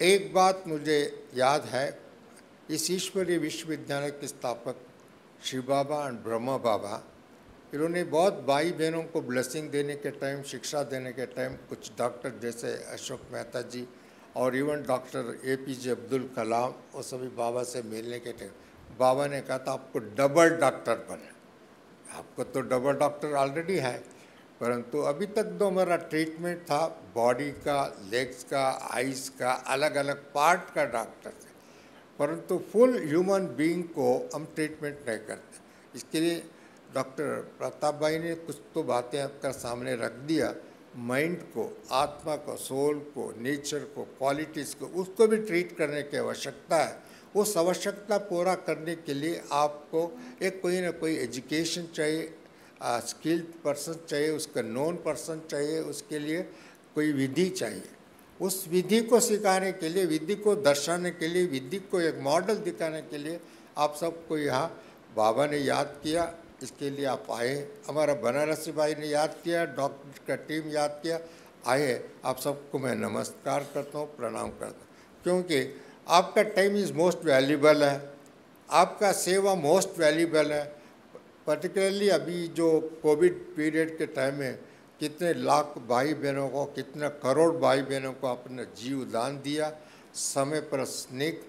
एक बात मुझे याद है, इस ईश्वरीय विश्वविद्यालय के स्थापक शिव बाबा एंड ब्रह्मा बाबा, इन्होंने बहुत भाई बहनों को ब्लेसिंग देने के टाइम शिक्षा देने के टाइम कुछ डॉक्टर जैसे अशोक मेहता जी और even doctor A P J Abdul Kalam, वो सभी बाबा से मिलने के टाइम बाबा ने कहा था, आपको डबल डॉक्टर बने आपको तो डबल डॉक्टर ऑलरेडी है, परंतु अभी तक तो हमारा ट्रीटमेंट था बॉडी का लेग्स का आइज़ का अलग अलग पार्ट का डॉक्टर थे। परंतु फुल ह्यूमन बीइंग को हम ट्रीटमेंट नहीं करते। इसके लिए डॉक्टर प्रताप भाई ने कुछ तो बातें आपका सामने रख दिया। माइंड को, आत्मा को सोल को नेचर को क्वालिटीज़ को, उसको भी ट्रीट करने की आवश्यकता है। उस आवश्यकता पूरा करने के लिए आपको एक कोई ना कोई एजुकेशन चाहिए स्किल्ड पर्सन चाहिए, उसका नॉन पर्सन चाहिए, उसके लिए कोई विधि चाहिए। उस विधि को सिखाने के लिए, विधि को दर्शाने के लिए, विधि को एक मॉडल दिखाने के लिए आप सबको यहाँ बाबा ने याद किया। इसके लिए आप आए। हमारा बनारसी भाई ने याद किया डॉक्टर का टीम याद किया। आए, आप सबको मैं नमस्कार करता हूँ, प्रणाम करता हूँ। क्योंकि आपका टाइम इज़ मोस्ट वैल्यूबल है। आपका सेवा मोस्ट वैल्यूबल है। पर्टिकुलरली अभी जो कोविड पीरियड के टाइम में कितने लाख भाई बहनों को, कितने करोड़ भाई बहनों को अपना जीव दान दिया, समय पर स्नेक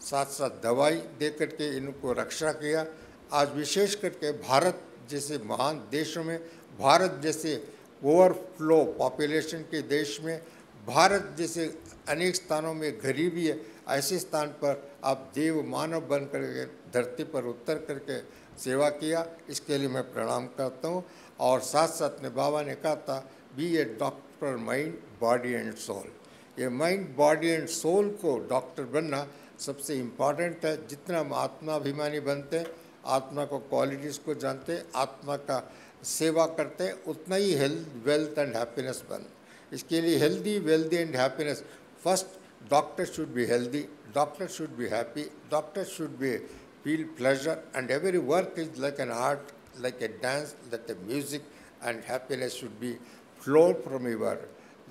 साथ साथ दवाई दे करके इनको रक्षा किया। आज विशेष करके भारत जैसे महान देशों में, भारत जैसे ओवरफ्लो पॉपुलेशन के देश में, भारत जैसे अनेक स्थानों में गरीबी है। ऐसे स्थान पर आप देव मानव बन करके धरती पर उतर करके सेवा किया, इसके लिए मैं प्रणाम करता हूँ। और साथ साथ में बाबा ने कहा था be a doctor mind body and soul ये माइंड बॉडी एंड सोल को डॉक्टर बनना सबसे इंपॉर्टेंट है। जितना हम आत्माभिमानी बनते हैं आत्मा को क्वालिटीज़ को जानते, आत्मा का सेवा करते हैं उतना ही हेल्थ वेल्थ एंड हैप्पीनेस बन। इसके लिए healthy wealthy and happiness first Doctors should be healthy, doctors should be happy, doctors should be feel pleasure and every work is like an art, like a dance, like a music and happiness should be flow from your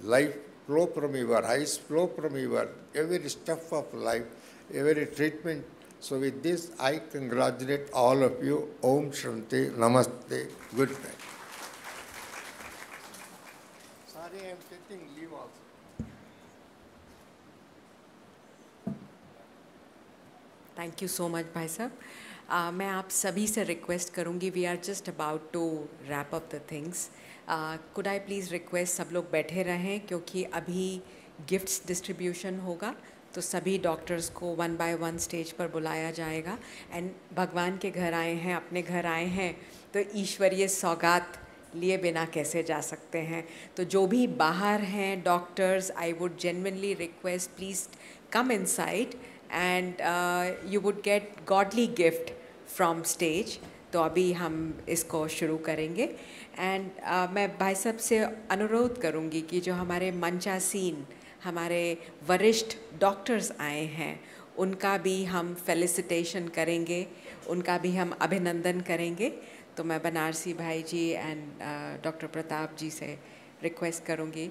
life, flow from your eyes, flow from your every step of life, every treatment. So with this, I congratulate all of you. Om Shanti, Namaste, good night. Sorry, I'm thank you so much भाई साहब मैं आप सभी से request करूँगी we are just about to wrap up the things could I please request सब लोग बैठे रहें क्योंकि अभी गिफ्ट्स डिस्ट्रीब्यूशन होगा तो सभी डॉक्टर्स को वन बाय वन स्टेज पर बुलाया जाएगा एंड भगवान के घर आए हैं अपने घर आए हैं तो ईश्वरीय सौगात लिए बिना कैसे जा सकते हैं तो जो भी बाहर हैं doctors I would genuinely request please come inside and you would get godly gift from stage तो अभी हम इसको शुरू करेंगे। एंड uh, मैं भाई साहब से अनुरोध करूँगी कि जो हमारे मंचासीन हमारे वरिष्ठ डॉक्टर्स आए हैं उनका भी हम फेलिसिटेशन करेंगे उनका भी हम अभिनंदन करेंगे। तो मैं बनारसी भाई जी एंड डॉक्टर प्रताप जी से रिक्वेस्ट करूँगी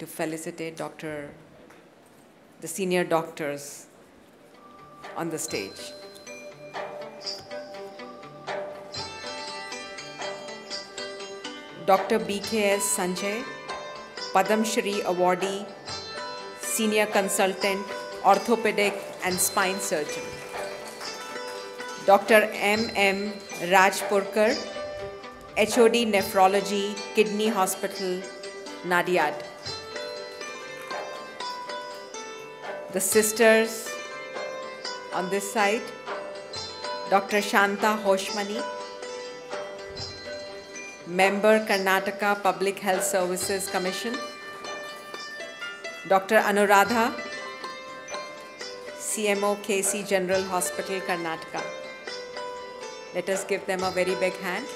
to felicitate doctor the senior doctors on the stage. Dr. BKS Sanjay, Padam Shri awardee, senior consultant, orthopedic and spine surgeon. Dr. M. M. Rajpurkar, HOD Nephrology, Kidney Hospital, Nadiad. The sisters on this side, Dr. Shanta Hoshmani, member Karnataka Public Health Services Commission, Dr. Anuradha, CMO KC General Hospital, Karnataka. Let us give them a very big hand.